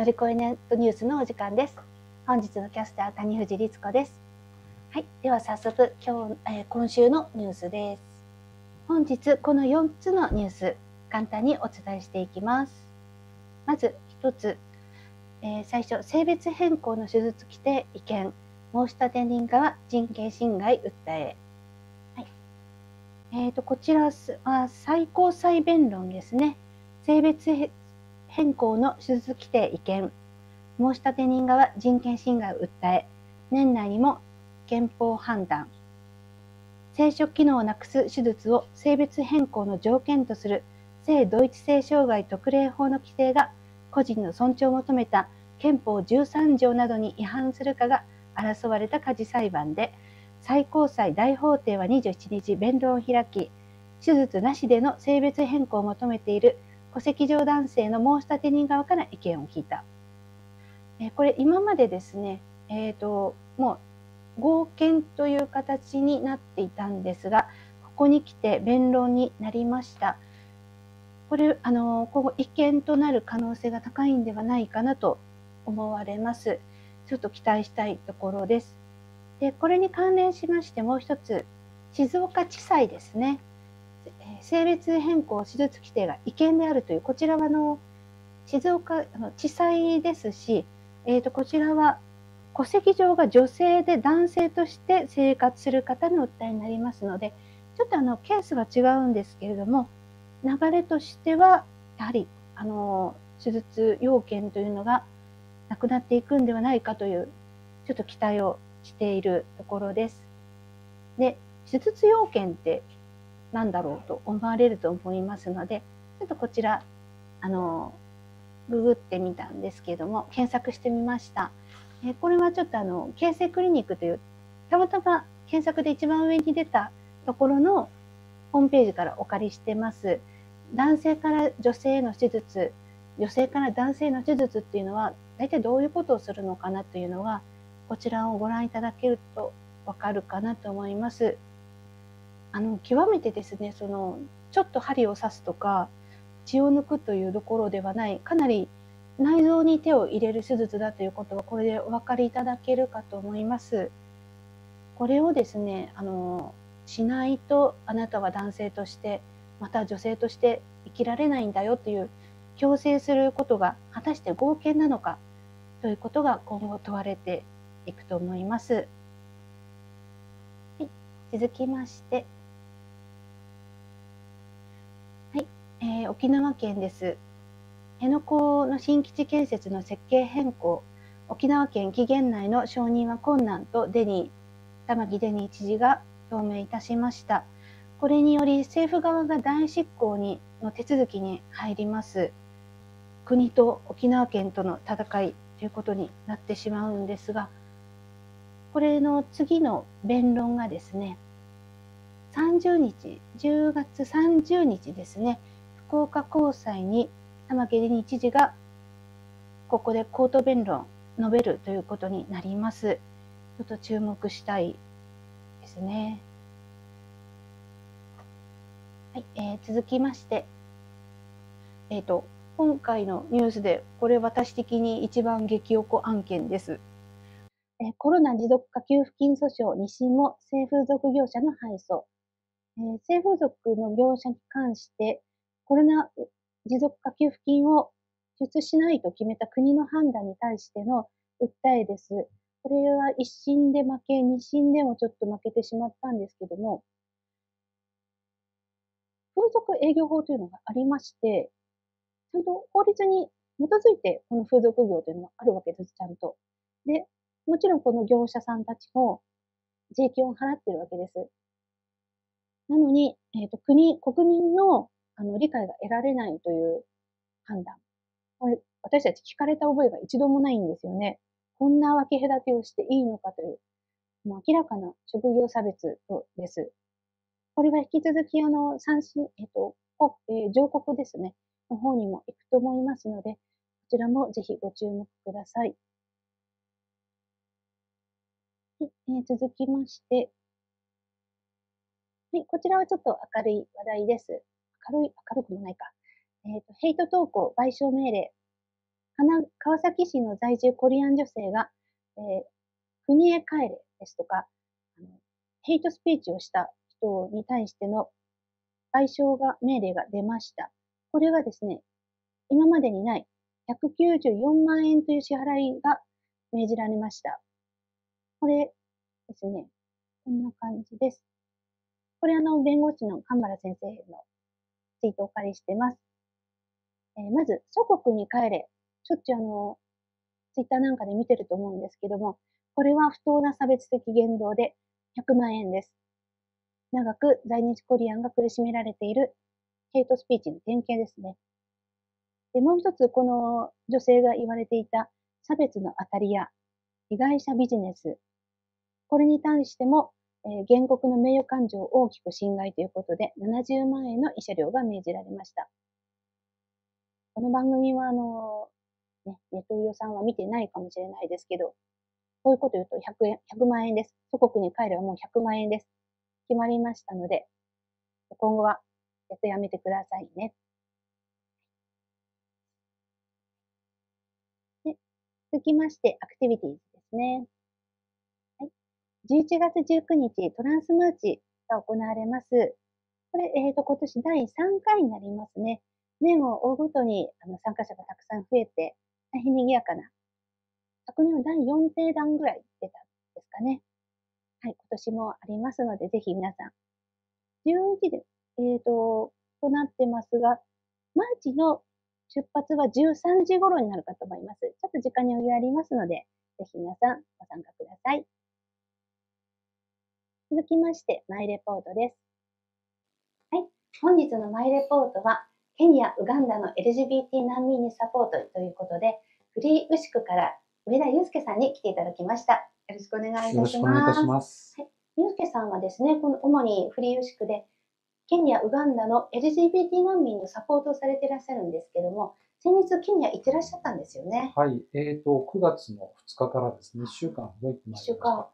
乗り越えネットニュースのお時間です。本日のキャスター、谷藤律子です。はい。では早速、今日、えー、今週のニュースです。本日、この4つのニュース、簡単にお伝えしていきます。まず1つ、えー、最初、性別変更の手術規定違憲、申立人側人権侵害訴え。はい。えーと、こちらは最高裁弁論ですね。性別変更の手術規定違憲。申立人側人権侵害を訴え年内にも憲法判断。生殖機能をなくす手術を性別変更の条件とする性同一性障害特例法の規定が個人の尊重を求めた憲法13条などに違反するかが争われた家事裁判で最高裁大法廷は27日弁論を開き手術なしでの性別変更を求めている戸籍上男性の申立人側から意見を聞いた。えこれ今までですね、えーと、もう合憲という形になっていたんですがここに来て弁論になりました。これあの今後違憲となる可能性が高いんではないかなと思われます。ちょっと期待したいところです。でこれに関連しましてもう一つ静岡地裁ですね性別変更手術規定が違憲であるというこちらはの静岡の地裁ですし、えー、とこちらは戸籍上が女性で男性として生活する方の訴えになりますのでちょっとあのケースは違うんですけれども流れとしてはやはりあの手術要件というのがなくなっていくんではないかというちょっと期待をしているところです。で手術要件ってなんだろうと思われると思いますので、ちょっとこちら、あの、ググってみたんですけども、検索してみました。えこれはちょっとあの、形成クリニックという、たまたま検索で一番上に出たところのホームページからお借りしてます。男性から女性への手術、女性から男性への手術っていうのは、大体どういうことをするのかなというのは、こちらをご覧いただけるとわかるかなと思います。あの極めてですねそのちょっと針を刺すとか血を抜くというところではないかなり内臓に手を入れる手術だということはこれでお分かりいただけるかと思います。これをですねあのしないとあなたは男性としてまた女性として生きられないんだよという強制することが果たして合憲なのかということが今後問われていくと思います。はい、続きましてえー、沖縄県です。辺野古の新基地建設の設計変更、沖縄県期限内の承認は困難とデニー、玉城デニー知事が表明いたしました。これにより政府側が大執行にの手続きに入ります。国と沖縄県との戦いということになってしまうんですが、これの次の弁論がですね、30日、10月30日ですね、福岡高裁に玉城理知事がここで口頭弁論述べるということになります。ちょっと注目したいですね。はい、えー、続きまして、えっ、ー、と、今回のニュースで、これ私的に一番激おこ案件です。えコロナ持続化給付金訴訟2審も性風俗業者の敗訴。えー、性風俗の業者に関して、コロナ持続化給付金を支出しないと決めた国の判断に対しての訴えです。これは一審で負け、二審でもちょっと負けてしまったんですけども、風俗営業法というのがありまして、ちゃんと法律に基づいてこの風俗業というのがあるわけです、ちゃんと。で、もちろんこの業者さんたちも税金を払ってるわけです。なのに、えっ、ー、と、国、国民のあの、理解が得られないという判断。私たち聞かれた覚えが一度もないんですよね。こんな分け隔てをしていいのかという、もう明らかな職業差別です。これは引き続き、あの、三審、えっと、えー、上告ですね、の方にも行くと思いますので、こちらもぜひご注目ください。はい、えー、続きまして、はい、こちらはちょっと明るい話題です。明るい、明るくもないか。えっ、ー、と、ヘイト投稿賠償命令。川崎市の在住コリアン女性が、えー、国へ帰れですとか、ヘイトスピーチをした人に対しての賠償が命令が出ました。これがですね、今までにない194万円という支払いが命じられました。これですね、こんな感じです。これあの、弁護士の神原先生のツイートをお借りしてます。えー、まず、祖国に帰れ。しょっちゅうあの、ツイッターなんかで見てると思うんですけども、これは不当な差別的言動で100万円です。長く在日コリアンが苦しめられているヘイトスピーチの典型ですね。で、もう一つ、この女性が言われていた差別の当たりや被害者ビジネス。これに対しても、えー、原告の名誉感情を大きく侵害ということで、70万円の慰謝料が命じられました。この番組は、あの、ね、ネット予算は見てないかもしれないですけど、こういうこと言うと100円、100万円です。祖国に帰ればもう100万円です。決まりましたので、今後は絶対やめてくださいね。で続きまして、アクティビティですね。11月19日、トランスマーチが行われます。これ、えっ、ー、と、今年第3回になりますね。年を追うごとにあの参加者がたくさん増えて、大変賑やかな昨年は第4定段ぐらい出たんですかね。はい、今年もありますので、ぜひ皆さん。11時で、えっ、ー、と、となってますが、マーチの出発は13時頃になるかと思います。ちょっと時間に余裕ありますので、ぜひ皆さんご参加ください。続きまして、マイレポートです。はい、本日のマイレポートは、ケニア、ウガンダの LGBT 難民にサポートということで、フリーウシクから上田祐介さんに来ていただきました。よろしくお願いいたします。よろしくお願いいたします。はい、祐介さんはですね、この主にフリーウシクで、ケニア、ウガンダの LGBT 難民のサポートをされていらっしゃるんですけども、先日ケニア行ってらっしゃったんですよね。はい、えっ、ー、と、9月の2日からですね、1週間ほど行ってまいりました。1週間。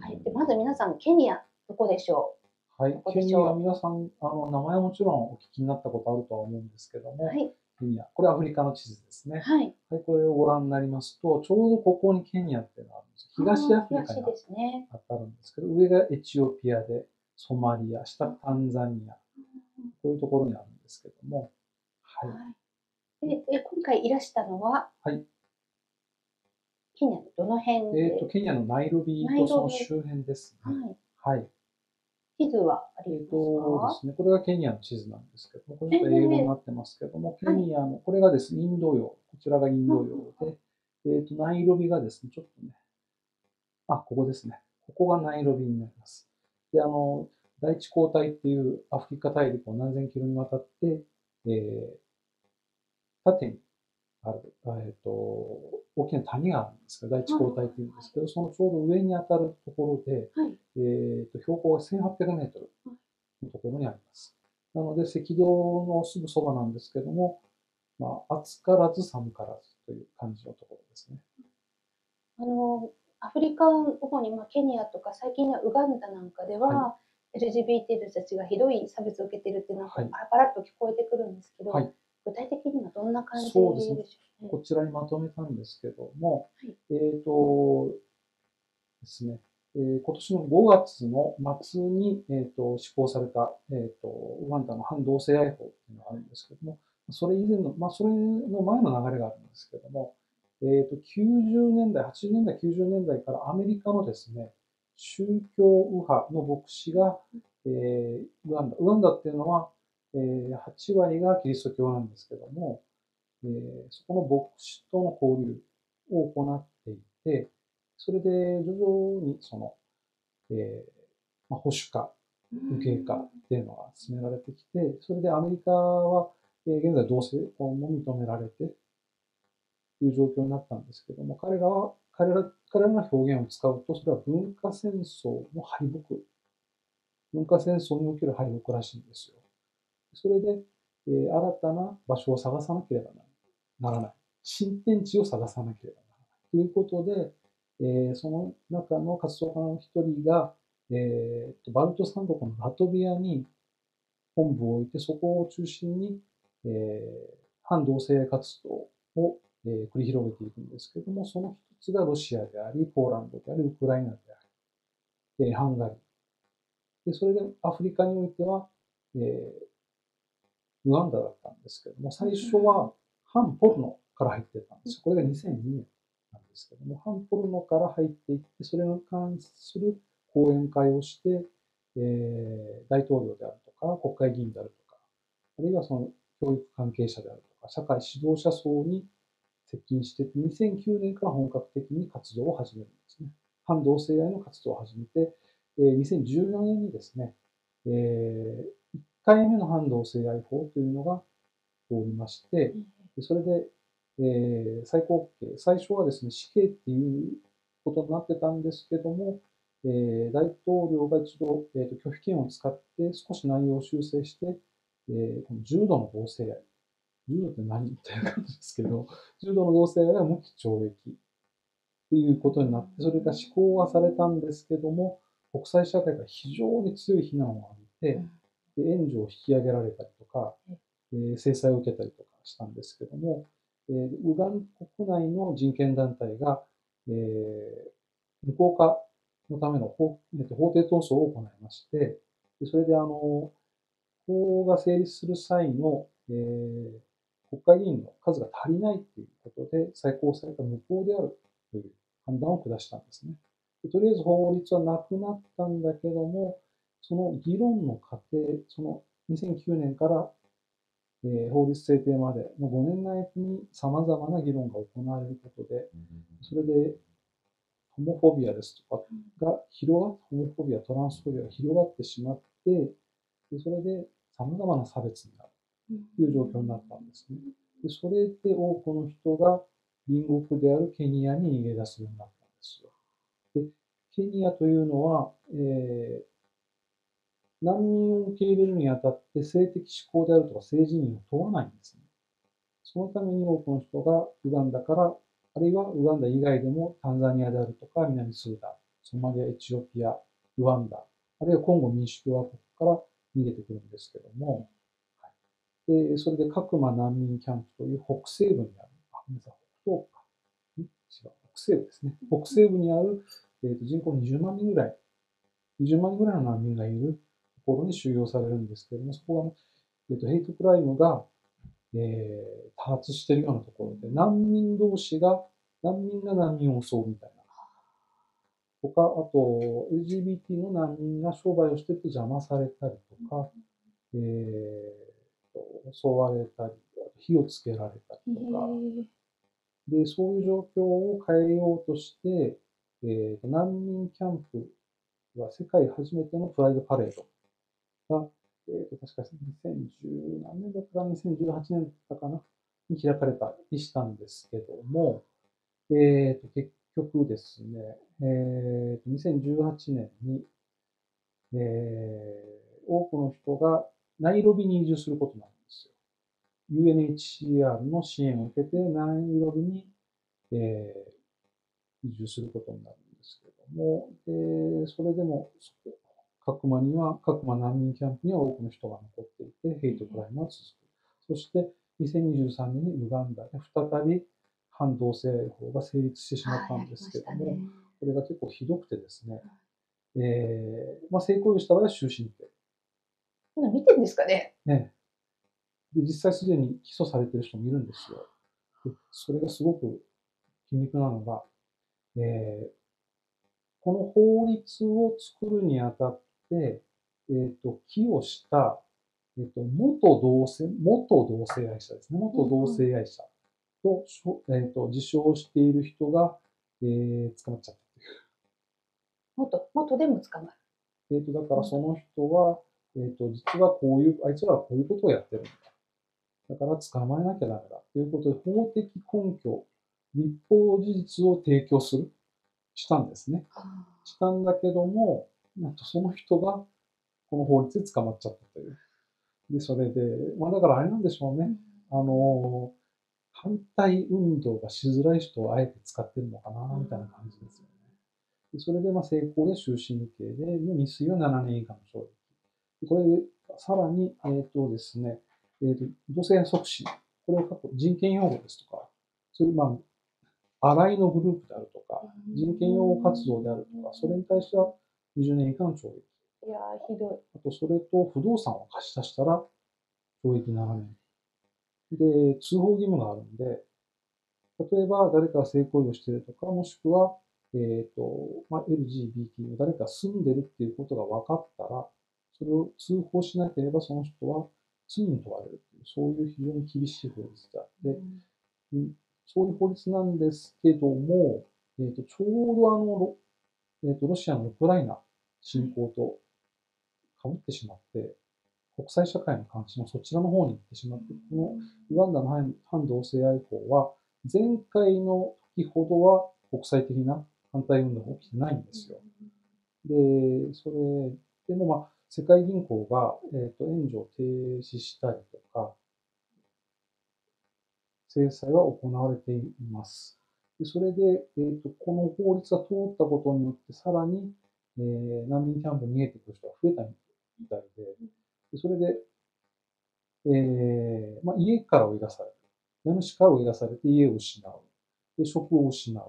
はい、でまず皆さん、ケニア、どこでしょう？はい、ケニア、皆さん、あの、名前はもちろんお聞きになったことあるとは思うんですけども、はい、ケニア。これアフリカの地図ですね。はい。はい、これをご覧になりますと、ちょうどここにケニアっていうのがあるんです。東アフリカに当たるんですけど、上がエチオピアで、ソマリア、下タンザニア、こういうところにあるんですけども、はい。でえ今回いらしたのは、はい。ケニアのどの辺えっ、ー、と、ケニアのナイロビとその周辺ですね。はい。はい地図はありますか、えっとですね、これがケニアの地図なんですけども、これちょっと英語になってますけども、えー、ケニアの、これがですね、インド洋、こちらがインド洋で、えっ、と、ナイロビがですね、ちょっとね、あ、ここですね。ここがナイロビになります。で、あの、第一交代っていうアフリカ大陸を何千キロにわたって、えー、縦にある、えっ、と、大きな谷があるんですが、第一交代っていうんですけど、そのちょうど上に当たるところで、はい、えっ、と、標高が1800メートルのところにあります。なので、赤道のすぐそばなんですけども、まあ、暑からず寒からずという感じのところですね。あの、アフリカ、主にまあケニアとか、最近はウガンダなんかでは、はい、LGBT の人たちがひどい差別を受けているっていうのは、パラパラっと聞こえてくるんですけど、はい、具体的にはどんな感じでしょうね。こちらにまとめたんですけども、はい、えっ、ー、とですね、えー、今年の5月の末に、えーと、施行された、えーと、ウガンダの反同性愛法っていうのがあるんですけども、それ以前の、まあ、それの前の流れがあるんですけども、えーと、90年代、80年代、90年代からアメリカのですね、宗教右派の牧師が、えー、ウガンダ、ウガンダっていうのは、え、8割がキリスト教なんですけども、え、そこの牧師との交流を行っていて、それで徐々にその、えーまあ、保守化、右傾化っていうのが進められてきて、それでアメリカは、え、現在同性婚も認められてという状況になったんですけども、彼らは、彼ら彼らの表現を使うと、それは文化戦争の敗北。文化戦争における敗北らしいんですよ。それで、えー、新たな場所を探さなければならない。新天地を探さなければならない。ということで、えー、その中の活動家の一人が、えー、バルト三国のラトビアに本部を置いて、そこを中心に、えー、反同性活動をえー繰り広げていくんですけれども、その一つがロシアであり、ポーランドであり、ウクライナであり、えーハンガリー。で、それでアフリカにおいては、えーウガンダだったんですけれども、最初は反ポルノから入ってたんですよ。これが2002年なんですけども、反ポルノから入っていって、それに関する講演会をして、えー大統領であるとか、国会議員であるとか、あるいはその教育関係者であるとか、社会指導者層に接近して、2009年から本格的に活動を始めるんですね。反同性愛の活動を始めて、えー2014年にですね、え1回目の反同性愛法というのが通りまして、でそれで、えー最高刑、最初はですね、死刑っていうことになってたんですけども、えー大統領が一度、えーと拒否権を使って少し内容を修正して、えーこの重度の同性愛、重度って何みたいな感じですけど、重度の同性愛は無期懲役っていうことになって、それが施行はされたんですけども、国際社会が非常に強い非難を浴びて、で援助を引き上げられたりとか、えー制裁を受けたりとかしたんですけども、えーウガンダ国内の人権団体が、えー無効化のための法えーと法廷闘争を行いまして、でそれであの法が成立する際の、えー国会議員の数が足りないということで、最高裁が無効であるという判断を下したんですね。でとりあえず法律はなくなったんだけども、その議論の過程、その2009年から、えー法律制定までの5年内に様々な議論が行われることで、それでホモフォビアですとかが広がっホモフォビア、トランスフォビアが広がってしまって、でそれで様々な差別になるという状況になったんですね。でそれで多くの人が隣国であるケニアに逃げ出すようになったんですよ。でケニアというのは、えー難民を受け入れるにあたって性的指向であるとか性自認を問わないんですね。そのために多くの人がウガンダから、あるいはウガンダ以外でもタンザニアであるとか、南スーダン、ソマリア、エチオピア、ルワンダ、あるいはコンゴ民主共和国から逃げてくるんですけども、はいでそれで角間難民キャンプという北西部にある、あ、ごめん、北東部か。違う、北西部ですね。北西部にある、えーと人口20万人ぐらい、20万人ぐらいの難民がいるころに収容されるんですけれども、そこは、えーとヘイトクライムが、えー多発しているようなところで、難民同士が、難民が難民を襲うみたいな。とか、あと、LGBT の難民が商売をしてて邪魔されたりとか、えー襲われたり、火をつけられたりとか、で、そういう状況を変えようとして、えー難民キャンプは世界初めてのプライドパレードが、えーと確か2010何年だったか、2018年だったかな、に開かれたりしたんですけども、えーと結局ですね、えーと2018年に、えー多くの人がナイロビに移住することなんですよ。UNHCR の支援を受けて、ナイロビに、えー移住することになるんですけども、でそれでも、角間には、角間難民キャンプには多くの人が残っていて、ヘイトクライムは続く。そして、2023年にウガンダで再び反同性愛法が成立してしまったんですけども、これが結構ひどくてですね、えーまあ、性行為をした場合は終身刑。こんな見てるんですかね。ね。で、実際すでに起訴されてる人もいるんですよ。でそれがすごく皮肉なのが、えーこの法律を作るにあたって、えっ、と、寄与した、えっ、と、元同性、元同性愛者ですね。元同性愛者と、えっ、と、自称している人が、えー捕まっちゃったという。元、元でも捕まる。えっ、と、だからその人は、えっ、と、実はこういう、あいつらはこういうことをやってるんだ。だから捕まえなきゃダメだ。ということで、法的根拠、立法事実を提供する、したんですね。したんだけども、なんとその人がこの法律で捕まっちゃったという。で、それで、まあだからあれなんでしょうね。あの、反対運動がしづらい人をあえて使ってるのかな、みたいな感じですよね。でそれで、まあ、成功で終身刑で、未遂は7年以下の懲役。これ、さらに、えっ、とですね、えっ、と、同性促進。これを過去人権擁護ですとか、そういう、まあ、新井のグループであるとか、人権擁護活動であるとか、それに対しては20年以下の懲役。いやー、ひどあと、それと不動産を貸し出したら、懲役7年。で、通報義務があるんで、例えば誰かが性行為をしているとか、もしくは、えっ、と、まあ、LGBT の誰か住んでるっていうことが分かったら、それを通報しなければその人は罪に問われるっていう、そういう非常に厳しい法律であって、うんそういう法律なんですけども、えっ、と、ちょうどあの、ロえっ、と、ロシアのウクライナ侵攻と被ってしまって、国際社会の関心はそちらの方に行ってしまって、このウガンダの反同性愛法は、前回の時ほどは国際的な反対運動が起きてないんですよ。で、それ、でもまあ、世界銀行が、えー、と援助を停止したりとか、制裁は行われています。でそれで、えー、と、この法律が通ったことによって、さらに、えー難民キャンプに逃げてくる人が増えたみたいで、でそれで、えーまあ、家から追い出される。家主から追い出されて家を失う。で、職を失う。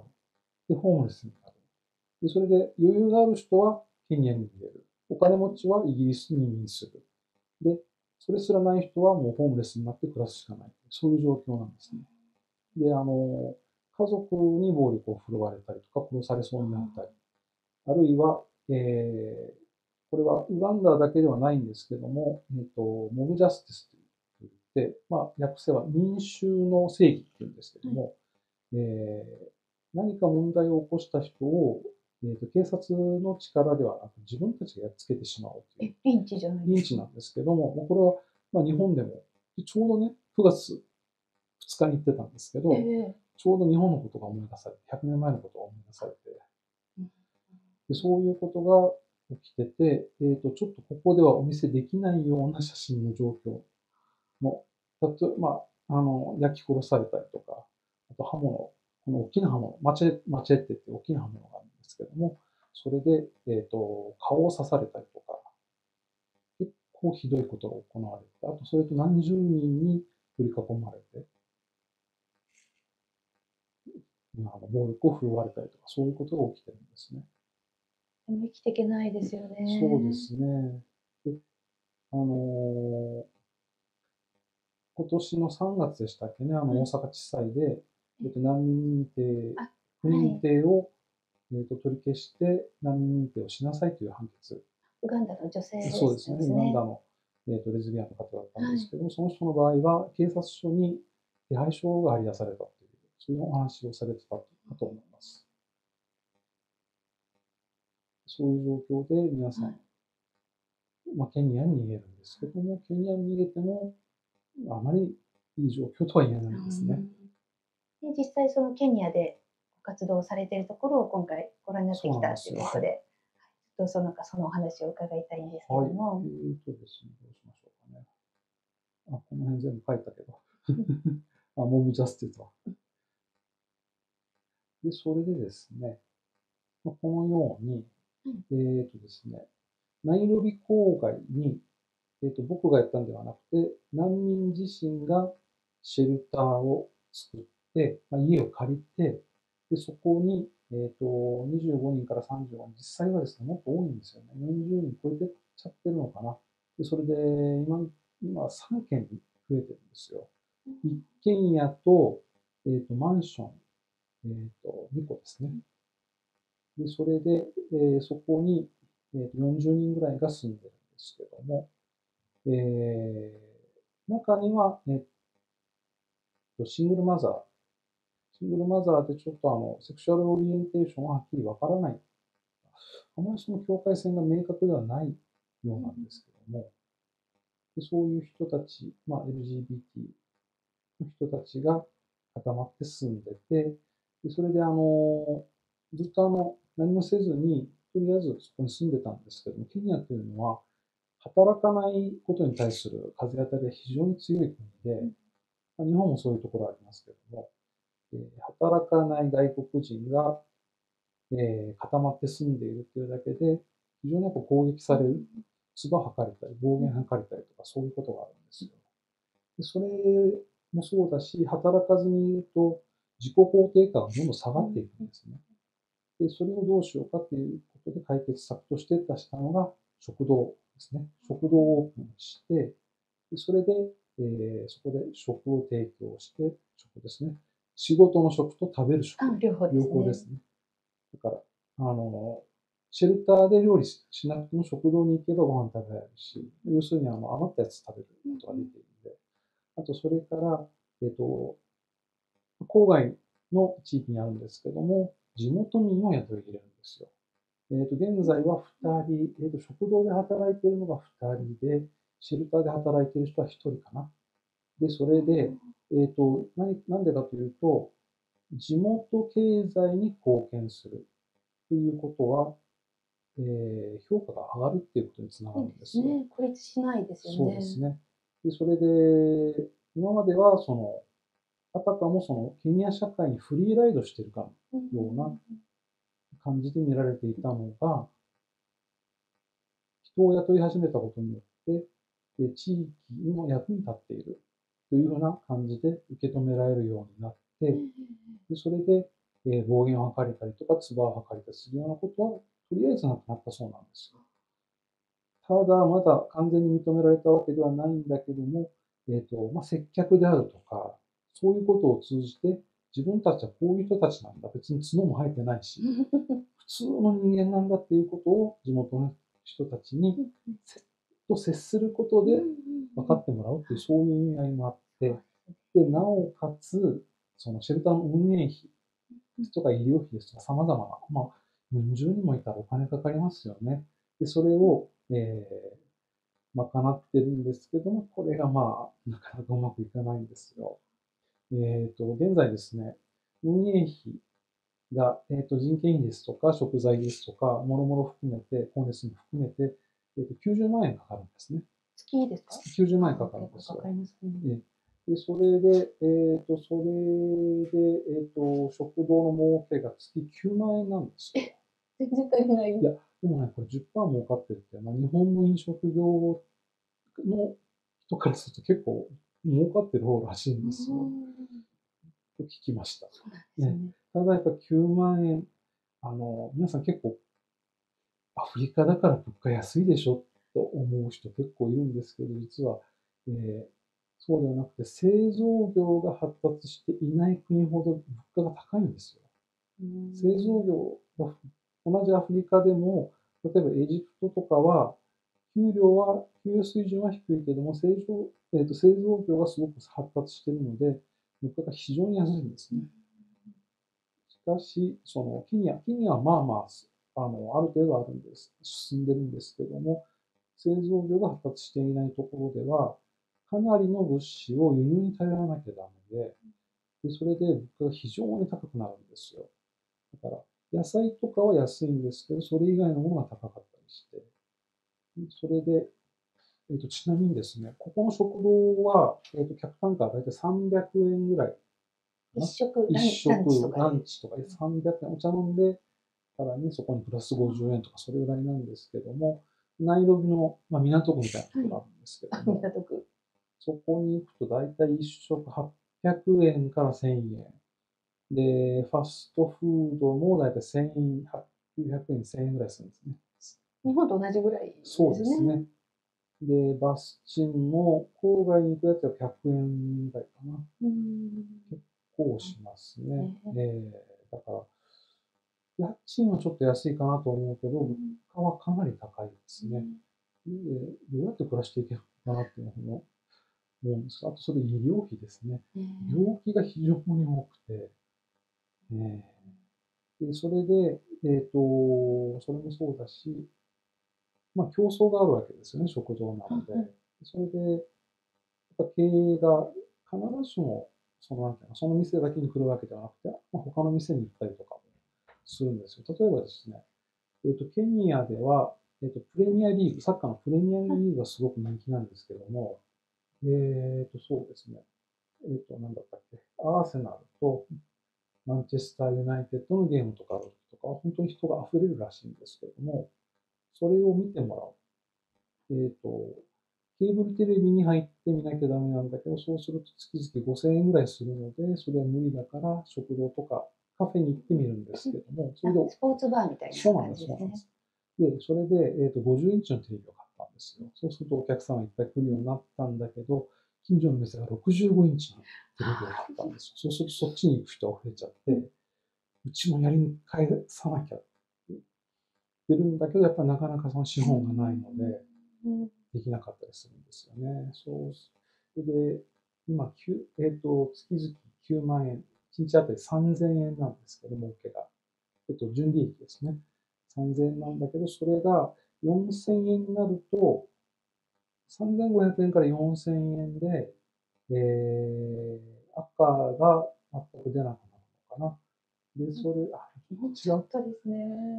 で、ホームレスになる。で、それで余裕がある人はケニアに逃げる。お金持ちはイギリスに移民する。で、それすらない人はもうホームレスになって暮らすしかない。そういう状況なんですね。で、あの、家族に暴力を振るわれたりとか殺されそうになったり、あるいは、えーこれはウガンダだけではないんですけども、えっ、と、モブジャスティスと言って、まあ、訳せば民衆の正義っていうんですけども、えー何か問題を起こした人を、えーと警察の力ではなく自分たちがやっつけてしまおうという。え、リンチじゃないリンチなんですけども、これはまあ日本でも、でちょうどね、9月2日に行ってたんですけど、ええ。ちょうど日本のことが思い出されて、100年前のことが思い出されてうん、でそういうことが起きてて、えっ、と、ちょっとここではお見せできないような写真の状況の、たとまあ、あの、焼き殺されたりとか、あと刃物、この大きな刃物、マチェマチェッテって大きな刃物があるんですけども、それで、えっ、と、顔を刺されたりとか、結構ひどいことが行われて、あとそれと何十人に取り囲まれて、まあ暴力を振るわれたりとか、そういうことが起きてるんですね。生きていけないですよね。そうで。すね。であのー今年の3月でしたっけね、あのはい大阪地裁で、えっと、難民認定あ、不認定を、えっと取り消して難民認定をしなさいという判決。ウガンダの女性そうですね、ウガンダの、えっとレズビアンの方だったんですけども、その人の場合は、警察署に手配書が張り出されたという、そういうお話をされてたかと思います。そういう状況で皆さん、はいまあ、ケニアに逃げるんですけども、ケニアに逃げても、あまりいい状況とは言えないですね。で実際そのケニアでご活動されているところを今回ご覧になってきたということで、はいちょっとそのそのお話を伺いたいんですけどはい。えも、ーとですね、どうしましょうかね。あ、この辺全部書いたけど。あ、モブジャスティスは。で、それでですね、まあこのように、えーとですね、ナイロビ郊外に、えーと、僕がやったんではなくて、難民自身がシェルターを作って、まあ、家を借りて、で、そこに、えっ、と、25人から35人、実際はですね、もっと多いんですよね。40人超えてっちゃってるのかな。で、それで、今、今3軒に増えてるんですよ。一軒家と、えっ、と、マンション、えっ、と、2個ですね。で、それで、えーそこに、えー40人ぐらいが住んでるんですけども、えー中には、えっ、と、シングルマザー、シングルマザーでちょっとあの、セクシュアルオリエンテーションははっきりわからない。あまりその境界線が明確ではないようなんですけども、でそういう人たち、まあ、LGBT の人たちが固まって住んでて、でそれであの、ずっとあの、何もせずに、とりあえずそこに住んでたんですけども、ケニアというのは、働かないことに対する風当たりが非常に強い国で、まあ日本もそういうところありますけども、えー働かない外国人が、えー固まって住んでいるというだけで、非常にやっぱ攻撃される、唾を吐かれたり、暴言吐かれたりとか、そういうことがあるんですよ。でそれもそうだし、働かずにいると、自己肯定感がどんどん下がっていくんですね。で、それをどうしようかっていうことで解決策として出したのが食堂ですね。食堂をオープンして、でそれで、えー、そこで食を提供して、食ですね。仕事の食と食べる食。両方ですね。両方ですね。だから、あの、シェルターで料理しなくても食堂に行けばご飯食べられるし、要するにあの余ったやつ食べることができるので、あとそれから、えっ、ー、と、郊外の地域にあるんですけども、地元民を雇い入れるんですよ。えっ、ー、と、現在は2人、えっ、ー、と、食堂で働いているのが2人で、シェルターで働いている人は1人かな。で、それで、えっ、と、何、なんでかというと、地元経済に貢献するということは、えー、評価が上がるっていうことにつながるんですよ。ね。孤立しないですよね。そうですね。で、それで、今までは、その、あたかもその、ケニア社会にフリーライドしているかのような感じで見られていたのが、人を雇い始めたことによって、地域の役に立っているというふうな感じで受け止められるようになって、でそれで、え暴言を吐かれたりとか、唾を吐かれたりするようなことはとりあえずなくなったそうなんですよ。ただ、まだ完全に認められたわけではないんだけども、えっ、ー、と、まあ、接客であるとか、そういうことを通じて、自分たちはこういう人たちなんだ。別に角も生えてないし、普通の人間なんだっていうことを地元の人たちにと接することで分かってもらうっていう、そういう意味合いもあって、で、なおかつ、そのシェルターの運営費ですとか医療費ですとか様々な、まあ、うん十人もいたらお金かかりますよね。で、それを、えー、賄ってるんですけども、これがまあ、なかなかうまくいかないんですよ。えっ、ー、と、現在ですね、運営費が、えっ、ー、と、人件費ですとか、食材ですとか、もろもろ含めて、光熱費も含めて、えっ、ー、と、90万円かかるんですね。月ですか？月90万円かかるんですよ。かかりますね。で、それで、えっ、ー、と、それで、えっ、ー、と、食堂の儲けが月9万円なんですよ。全然足りない。いや、でもね、これ10%儲かってるって、まあ、日本の飲食業の人からすると結構儲かってる方らしいんですよ。と聞きました。ね、ね、ただやっぱ9万円、あの、皆さん結構、アフリカだから物価安いでしょと思う人結構いるんですけど、実は、えー、そうではなくて、製造業が発達していない国ほど物価が高いんですよ。製造業が同じアフリカでも、例えばエジプトとかは、給料は、給与水準は低いけども、製造,、えーと、製造業がすごく発達しているので、物価が非常に安いんですね。しかし、そのケニア、ケニアはまあまあ、あの、ある程度あるんです。進んでるんですけども、製造業が発達していないところでは、かなりの物資を輸入に頼らなきゃダメで、でそれで物価が非常に高くなるんですよ。だから、野菜とかは安いんですけど、それ以外のものが高かったりして、それで、えーと、ちなみにですね、ここの食堂は、えーと、客単価は大体300円ぐらい。一食、一食ランチとか300円、お茶飲んで、さらにそこにプラス50円とかそれぐらいなんですけども、ナイロビの、まあ、港区みたいなところがあるんですけども、港区そこに行くと大体一食800円から1000円。で、ファストフードも大体1000円、900円、1000円ぐらいするんですね。日本と同じぐらいですね。そうですね。で、バスチンも郊外に行くやつは100円ぐらいかな。結構しますね。えー、だから、家賃はちょっと安いかなと思うけど、物価はかなり高いですね。でどうやって暮らしていけるかなっていうのを思うんですが、あとそれ医療費ですね。病気が非常に多くて、えー、でそれで、えっ、ー、と、それもそうだし、まあ競争があるわけですよね、食堂なので。それで、やっぱ経営が必ずしも、そのなんていうの、その店だけに来るわけではなくて、まあ、他の店に行ったりとかもするんですよ。例えばですね、えっ、ー、と、ケニアでは、えっ、と、プレミアリーグ、サッカーのプレミアリーグがすごく人気なんですけども、えっ、と、そうですね。えっ、ー、と、なんだったっけ。アーセナルとマンチェスターユナイテッドのゲームとかとか、本当に人が溢れるらしいんですけども、それを見てもらう。えっ、ー、と、ケーブルテレビに入ってみなきゃダメなんだけど、そうすると月々5000円ぐらいするので、それは無理だから、食堂とかカフェに行ってみるんですけども、それで、スポーツバーみたいなそうなんです、感じですねそうなんで。す。で、それで、えっ、と、50インチのテレビを買ったんですよ。そうするとお客さんがいっぱい来るようになったんだけど、近所の店が65インチのテレビを買ったんですよ。そうするとそっちに行く人が増えちゃって、うちもやり返さなきゃってるんだけど、やっぱりなかなかその資本がないので、うんできなかったりするんですよね。そう。で、今、えっ、と、月々9万円、1日あたり3000円なんですけど、儲けが。えっと、純利益ですね。3000円なんだけど、それが4000円になると、3500円から4000円で、えー、赤が全く出なくなるのかな。で、それ、あ、違う。そうですね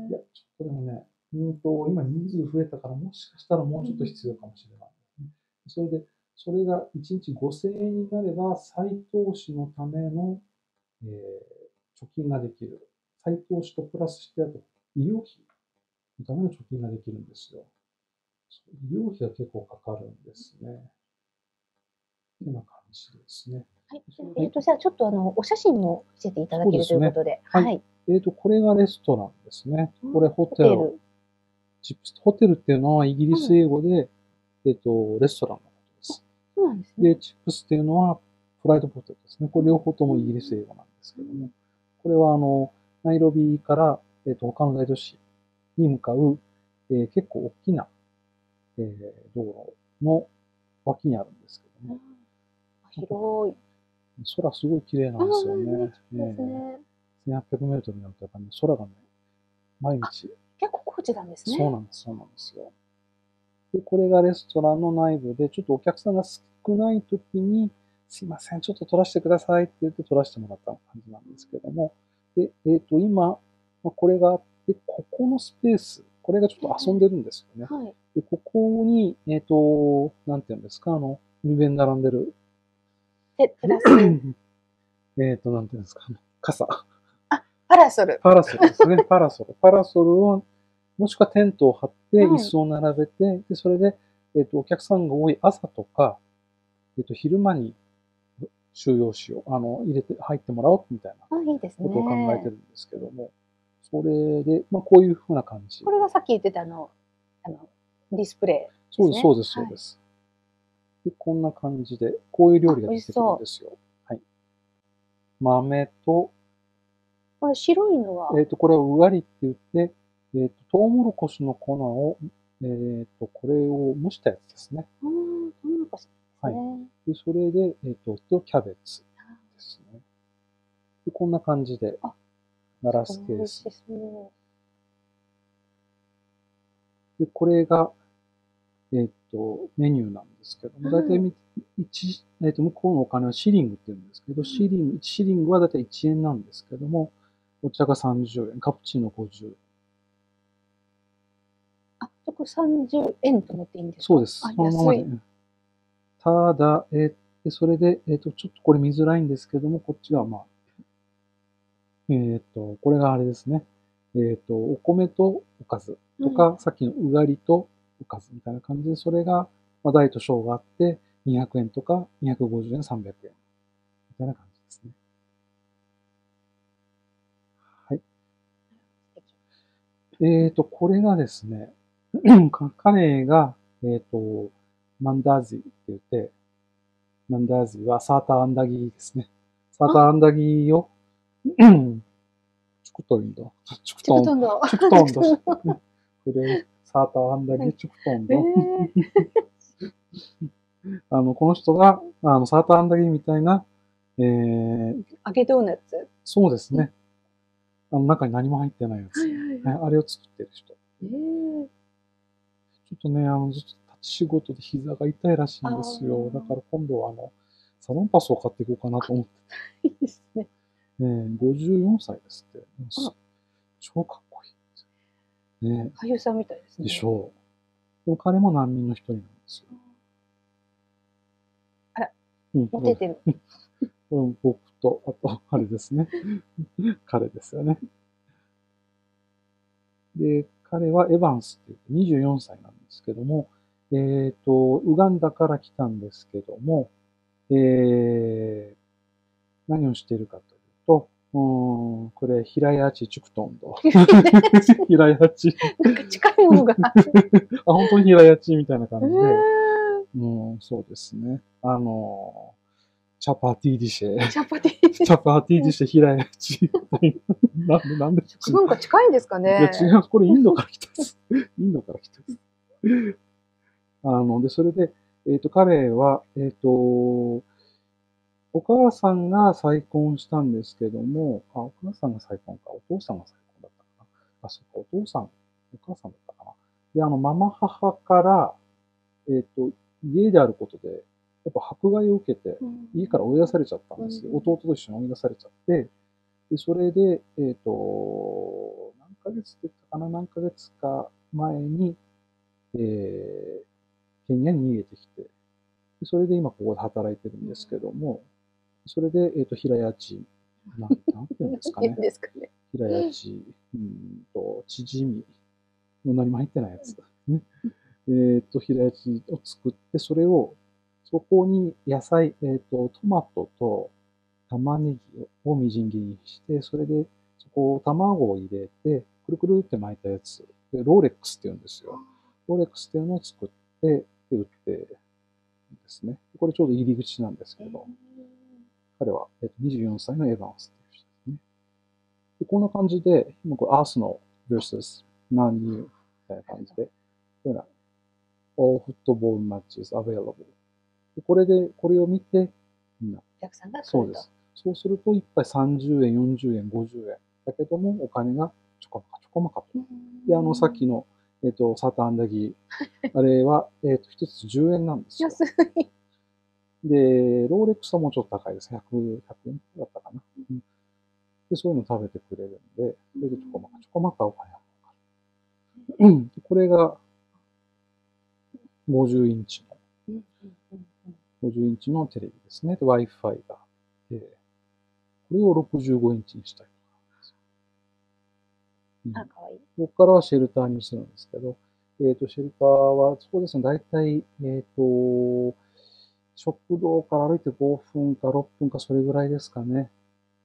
いや、ちょっとでもね、うんと、今人数増えたから、もしかしたらもうちょっと必要かもしれないですね。それで、それが1日5000円になれば、再投資のための、えー貯金ができる。再投資とプラスして、あと、医療費のための貯金ができるんですよ。医療費が結構かかるんですね。ってな感じですね。はい。えっ、と、じゃあちょっとあの、お写真も見せていただけるということで。はいはい。えっ、と、これがレストランですね。これホホテル。チップスホテルっていうのはイギリス英語で、えっ、と、レストランのことです。そうなんですね。で、チップスっていうのはフライドポテトですね。これ両方ともイギリス英語なんですけども、これはあの、ナイロビから、えっ、と、他の大都市に向かう、えー結構大きな、えー道路の脇にあるんですけども、広い。空すごい綺麗なんですよね。ですね。えー1800メートルになるとやっぱりね空がね、毎日結構高知なんですね。そうなんです、そうなんですよ。で、これがレストランの内部で、ちょっとお客さんが少ない時に、すいません、ちょっと撮らせてくださいって言って撮らせてもらった感じなんですけども、で、えっ、と、今、まあこれがあって、ここのスペース、これがちょっと遊んでるんですよね。はい。で、ここに、えっ、と、なんていうんですか、あの、海辺に並んでる、で、プラス、えっと、なんていうんですか、傘。パラソル。パラソルですね。パラソル。パラソルを、もしくはテントを張って、はい椅子を並べて、で、それで、えっ、と、お客さんが多い朝とか、えっ、と、昼間に収容しよう。あの、入れて、入ってもらおうみたいなあ、いいですね。ことを考えてるんですけども、それで、まあ、こういうふうな感じ。これがさっき言ってたあの、あの、ディスプレイ。そうです、そうです、はいそうです。で、こんな感じで、こういう料理が出てくるんですよ。はい。豆と、これ白いのは、えっ、と、これはうがりって言って、えっ、と、トウモロコシの粉を、えっ、と、これを蒸したやつですね。うーん、トウモロコシですね。で、それで、えっ、と、と、キャベツですね。で、こんな感じであ、ガラスケースし。そで、これが、えっ、と、メニューなんですけども、はいだいたいみ一えっ、と、向こうのお金はシリングって言うんですけど、シリング、1シリングはだいたい1円なんですけども、お茶が30円、カプチーノ50円。あ、じゃあこれ30円と思っていいんですか？そうです。あそのままで安い。ただ、えーでそれで、えっ、と、ちょっとこれ見づらいんですけども、こっちはまあ、えっ、と、これがあれですね。えっ、と、お米とおかずとか、さっきのうがりとおかずみたいな感じで、それが、まあ、大と小があって、200円とか、250円、300円。みたいな感じですね。えっ、と、これがですね、か彼が、えっ、と、マンダージーって言って、マンダージーはサーターアンダギーですね。サーターアンダギーを、チクトインだ。チクトン、っとどんどん。チクトンだし。これ、サーターアンダギー、チクトンだ。えー、あの、この人が、あの、サーターアンダギーみたいな、えー、揚げドーナツ。そうですね。あの、中に何も入ってないやつ。はいはいねあれを作ってる人。えー、ちょっとね、あの、ずっと立ち仕事で膝が痛いらしいんですよ。だから今度は、あの、サロンパスを買っていこうかなと思って。いいですね。ね、54歳ですって。あ超かっこいい。ね、俳優さんみたいですね。でしょう。でも彼も難民の一人なんですよ。あら、うん、モテてる。これ僕と、あと、あれですね。彼ですよね。で、彼はエヴァンスって言って24歳なんですけども、えっ、と、ウガンダから来たんですけども、えー、何をしているかというと、うん、これ、平屋地チュクトンド。平屋地。なんか近いものが あ本当に平屋地みたいな感じで。えうん、そうですね。あの、チャパティディシェ。ーチャパティ。チャパティディシェ平屋地。なんで、なんで食文化近いんですかいや、ね。違う。これインドから来たです。インドから来たです。あの、で、それで、えっ、と、彼は、えっ、と、お母さんが再婚したんですけども、あ、お母さんが再婚か、お父さんが再婚だったかな。あ、そっか、お父さん、お母さんだったかな。で、あの、ママ母から、えっ、と、家であることで、やっぱ迫害を受けて、うん家から追い出されちゃったんですよ。うん弟と一緒に追い出されちゃって、で、それで、えっ、と、何ヶ月って言ったかな？何ヶ月か前に、えー、ケニアに逃げてきて、でそれで今ここで働いてるんですけども、それで、えっ、と、平屋地、なん、なんて言うんですかね。ですかね。平屋地、うんと、縮みの何も入ってないやつだ。ね。えっ、と、平屋地を作って、それを、そこに野菜、えっ、と、トマトと玉ねぎをみじん切りにして、それで、そこを卵を入れて、くるくるって巻いたやつ。で、ローレックスって言うんですよ。ローレックスっていうのを作って、で、売ってですね。これちょうど入り口なんですけど、彼は、えっと、24歳のエヴァンスっていう人ですね。で、こんな感じで、今これアースの versus マンニューみたいな感じで、こういうのは all football matches available。でこれで、これを見て、みんな、お客さんが来ると。そうです。そうすると、一杯30円、40円、50円。だけども、お金がちょこまかちょこまかと。うん。で、あの、さっきの、えっ、と、サーターアンダギー。あれは、えっ、と、一つ10円なんですよ。安い。で、ローレックスはもうちょっと高いです。100、100円だったかな。うんで、そういうの食べてくれるんで、それでちょこまか、ちょこまかお金がかかる。うん。これが、50インチの、50インチのテレビですね。で Wi-Fi があって、これを65インチにしたいとか。うんあ、かわいい。ここからはシェルターにするんですけど、えっ、と、シェルターは、そうですね、大体、えっ、と、食堂から歩いて5分か6分かそれぐらいですかね。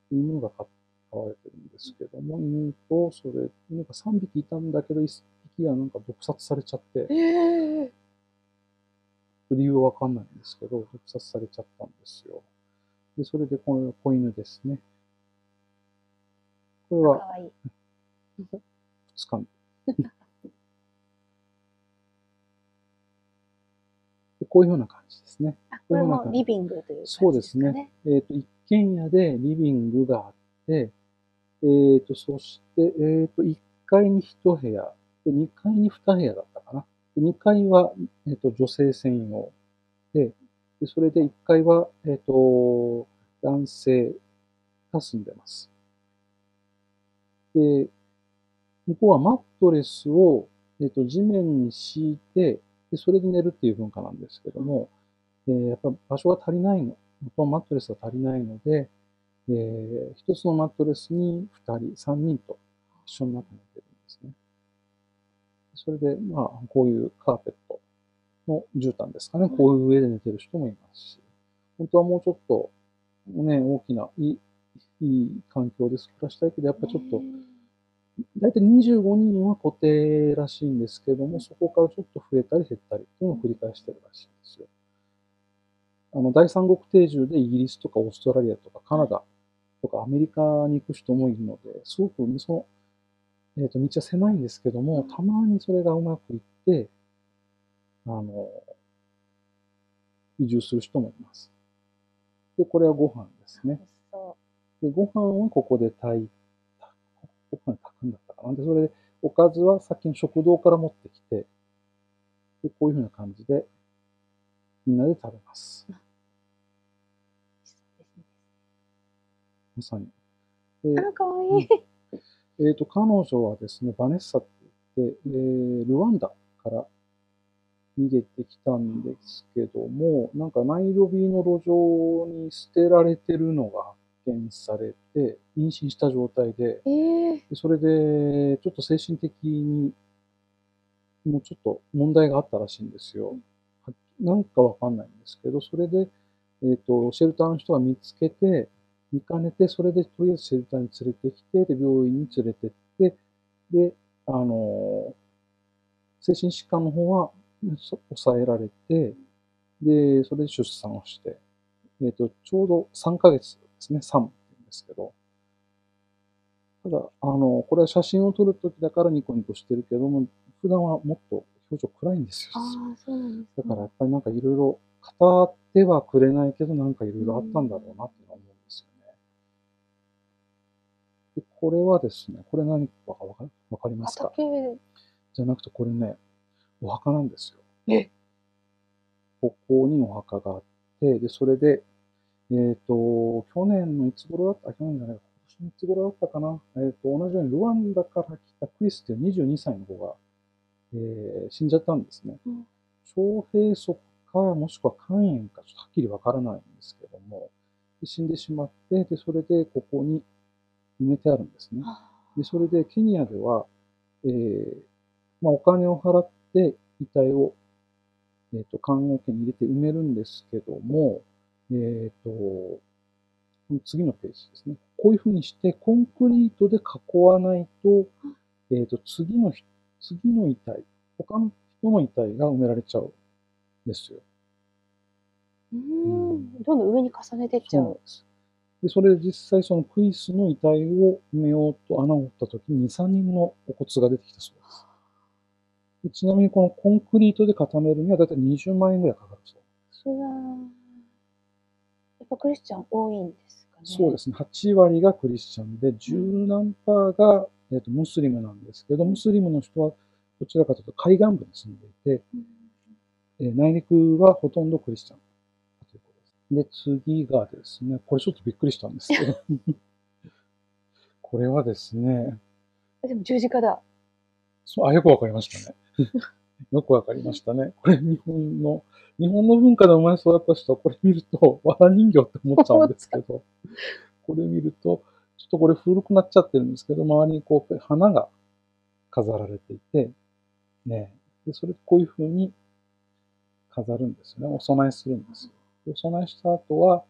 犬が飼われてるんですけども、犬と、それ、犬が3匹いたんだけど、1匹がなんか毒殺されちゃって、ええ。理由はわかんないんですけど、毒殺されちゃったんですよ。で、それでこの子犬ですね。これかはわいい。2日目。でこういうような感じですね。あ、これもリビングという感じですかそうですね。えっ、と、一軒家でリビングがあって、えっ、と、そして、えっ、と、1階に1部屋、で2階に2部屋だっ2階は、えっ、と、女性専用で、でそれで1階は、えっ、と、男性が住んでます。で、向こうはマットレスを、えっ、と、地面に敷いて、で、それで寝るっていう文化なんですけども、えーやっぱ場所が足りないの。元々マットレスが足りないので、えー一つのマットレスに二人、三人と一緒になって寝てるんですね。それで、まあ、こういうカーペットの絨毯ですかね。こういう上で寝てる人もいますし、本当はもうちょっと、ね、大きな、いい、いい環境で暮らしたいけど、やっぱちょっと、大体25人は固定らしいんですけども、そこからちょっと増えたり減ったりっていうのを繰り返してるらしいんですよ。あの、第三国定住でイギリスとかオーストラリアとかカナダとかアメリカに行く人もいるので、すごくねその、えっ、と、道は狭いんですけども、たまにそれがうまくいって、あの、移住する人もいます。で、これはご飯ですね。そで、ご飯はここで炊いた、ご飯炊くんだったかな。で、それで、おかずはさっきの食堂から持ってきて、で、こういうふうな感じで、みんなで食べます。まさに。で、あ、かわいい。えっ、と、彼女はですね、バネッサって言って、えールワンダから逃げてきたんですけども、なんかナイロビの路上に捨てられてるのが発見されて、妊娠した状態で、ええ。でそれで、ちょっと精神的にもうちょっと問題があったらしいんですよ。はなんかわかんないんですけど、それで、えっ、と、シェルターの人が見つけて、見かねて、それでとりあえずシェルターに連れてきて、で、病院に連れてって、で、あの、精神疾患の方はそ抑えられて、で、それで出産をして、えっ、と、ちょうど3ヶ月ですね、3って言うんですけど、ただ、あの、これは写真を撮るときだからニコニコしてるけども、普段はもっと表情暗いんですよ。ああ、そうなんですだからやっぱりなんかいろいろ語ってはくれないけど、なんかいろいろあったんだろうなっていうのは思うんですよね。で、これはですね、これ何かわかわかりますか？畑じゃなくてこれね、お墓なんですよ。え？ここにお墓があって、で、それで、えっ、と、去年のいつ頃だった、去年じゃない、今年のいつ頃だったかな？えっ、と、同じようにルワンダから来たクリスっていう22歳の子が、えー死んじゃったんですね。うん腸閉塞か、もしくは肝炎か、ちょっとはっきりわからないんですけども、で死んでしまって、で、それでここに埋めてあるんですね。あで、それでケニアでは、えーまあ、お金を払って遺体を、えっ、と、看護圏に入れて埋めるんですけども、えっ、と、次のページですね。こういうふうにして、コンクリートで囲わないと、えっ、と、次のひ、次の遺体、他の人の遺体が埋められちゃうんですよ。うーんどんどん上に重ねてっちゃう。そうなんです。で、それで実際そのクイスの遺体を埋めようと穴を掘った時に2、3人のお骨が出てきたそうです。でちなみにこのコンクリートで固めるにはだいたい20万円ぐらいかかるそう。それは、やっぱクリスチャン多いんですかね。そうですね。8割がクリスチャンで、10何パーが、えーとムスリムなんですけど、ムスリムの人はどちらかというと海岸部に住んでいて、うんえー内陸はほとんどクリスチャンで次がですね、これちょっとびっくりしたんですけど、これはですね、でも十字架だ。そうあ、よくわかりましたね。よくわかりましたね。これ日本の、日本の文化で生まれ育った人はこれ見ると、わら人形って思っちゃうんですけど、これ見ると、ちょっとこれ古くなっちゃってるんですけど、周りにこう、花が飾られていて、ね、で、それこういう風に飾るんですよね。お供えするんですよ。でお供えした後は、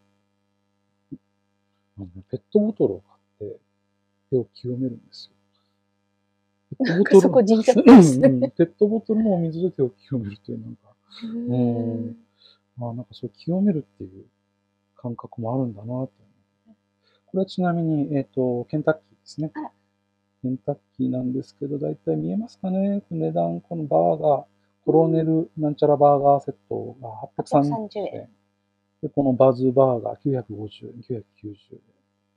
あのペットボトルを買って手を清めるんですよ。ペットボトルそこ神社っぽいですねうんうんペットボトルのお水で手を清めるという、なんか、へうんーまあなんかそう清めるっていう感覚もあるんだなって思う。これはちなみに、えっ、と、ケンタッキーですね。ケンタッキーなんですけど、だいたい見えますかね値段、このバーガー、コロネルなんちゃらバーガーセットが830 830円。で、このバズバーガー950円、990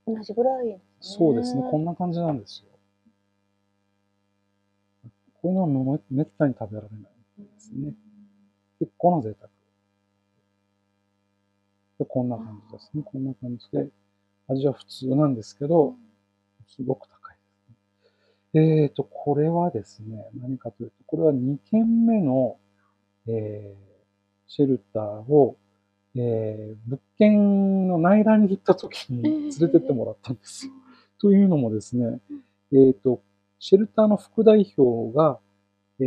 円。同じぐらいね。そうですね。こんな感じなんですよ。こういうのはもうめったに食べられないですね。結構な贅沢。で、こんな感じですね。こんな感じで、味は普通なんですけど、すごく高いですね。えーと、これはですね、何かというと、これは2軒目の、えーシェルターを、えー物件の内覧に行った時に連れてってもらったんですよ。というのもですね、えっ、と、シェルターの副代表が、え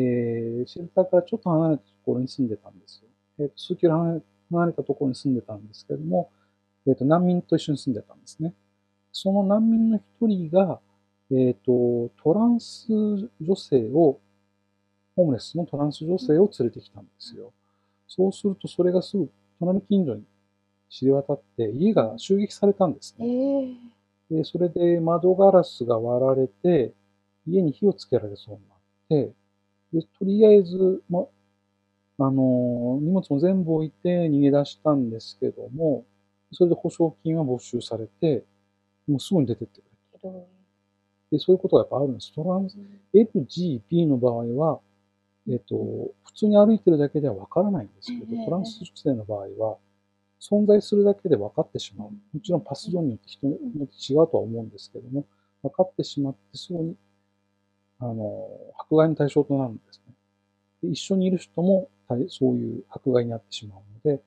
ーシェルターからちょっと離れたところに住んでたんですよ。えーと数キロ離れ離れたところに住んでたんですけども、えっ、と、難民と一緒に住んでたんですね。その難民の一人が、えっ、と、トランス女性を、ホームレスのトランス女性を連れてきたんですよ。そうすると、それがすぐ隣近所に知れ渡って、家が襲撃されたんですえね。ーで、それで窓ガラスが割られて、家に火をつけられそうになって、で、とりあえず、ま、あの、荷物も全部置いて逃げ出したんですけども、それで保証金は没収されて、もうすぐに出てってくれひどいで、そういうことがやっぱあるんです。トランス、LGB の場合は、えっ、と、普通に歩いてるだけではわからないんですけええど、トランス女性の場合は、存在するだけで分かってしまう。もちろんパス上によって人によって違うとは思うんですけども、分かってしまってすぐに、あの、迫害の対象となるんですね。で一緒にいる人も対そういう迫害に遭ってしまうので、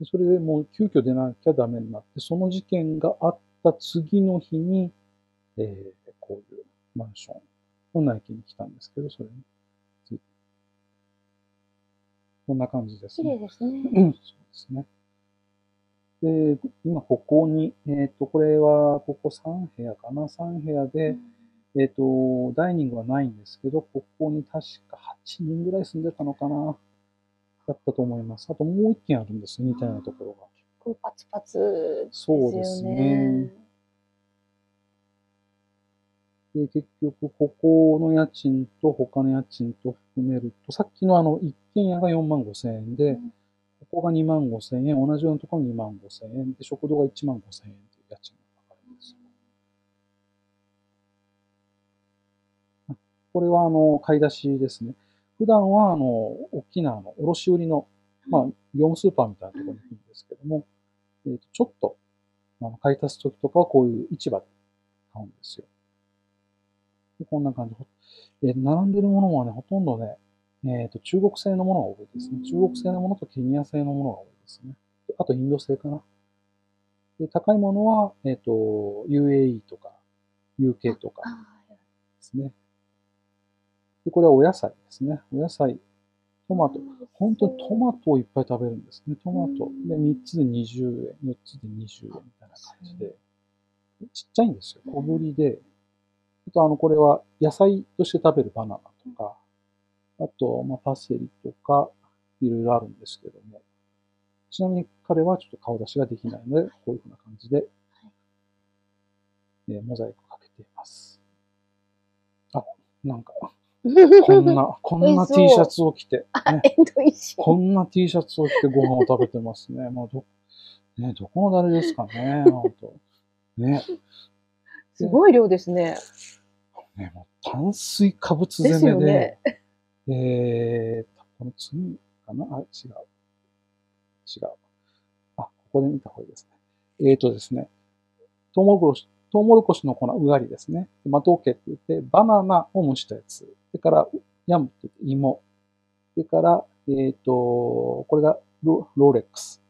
でそれでもう急遽出なきゃダメになって、その事件があった次の日に、えーこういうマンションの内見に来たんですけど、それについてこんな感じです綺麗ね。ですね。うん、そうですね。で、今ここに、えっ、と、これは、ここ3部屋かな ?3 部屋で、えっ、と、ダイニングはないんですけど、ここに確か8人ぐらい住んでたのかなだったと思います。あともう一軒あるんですよ、似たようなところが。こうパツパツそうですね。で、結局、ここの家賃と他の家賃と含めると、さっきのあの、一軒家が4万5千円で、うんここが2万5千円、同じようなところが2万5千円、で、食堂が1万5千円という家賃がかかるんですこれはあの、買い出しですね。普段はあの、大きなあの、卸売の、まあ、業務スーパーみたいなところに行くんですけども、えーとちょっと、あの買い足すときとかはこういう市場で買うんですよ。でこんな感じ。えー並んでるものはね、ほとんどね、えっ、と、中国製のものが多いですね。中国製のものとケニア製のものが多いですね。あと、インド製かな。で、高いものは、えっ、と、UAE とか、UK とかあですね。で、これはお野菜ですね。お野菜、トマト。本当にトマトをいっぱい食べるんですね。トマト。で、3つで20円、4つで20円みたいな感じで。ちっちゃいんですよ。小ぶりで。あと、あの、これは野菜として食べるバナナとか、あと、まあ、パセリとか、いろいろあるんですけども。ちなみに彼はちょっと顔出しができないので、こういうふうな感じで、えーモザイクかけています。あ、なんか、こんな、こんな T シャツを着て、ね、こんな T シャツを着てご飯を食べてますね。まあ、ど、ね、どこの誰ですかね、本当ね。すごい量ですね。ね、もう炭水化物攻めよねで、。えーと、この次かな？あ、違う。違う。あ、ここで見た方がいいですね。えーとですね、トウモロコシ、トウモロコシの粉、うがりですね。マトウケって言って、バナナを蒸したやつ。それから、ヤムって言って芋。それから、えっ、と、これがロローレックス。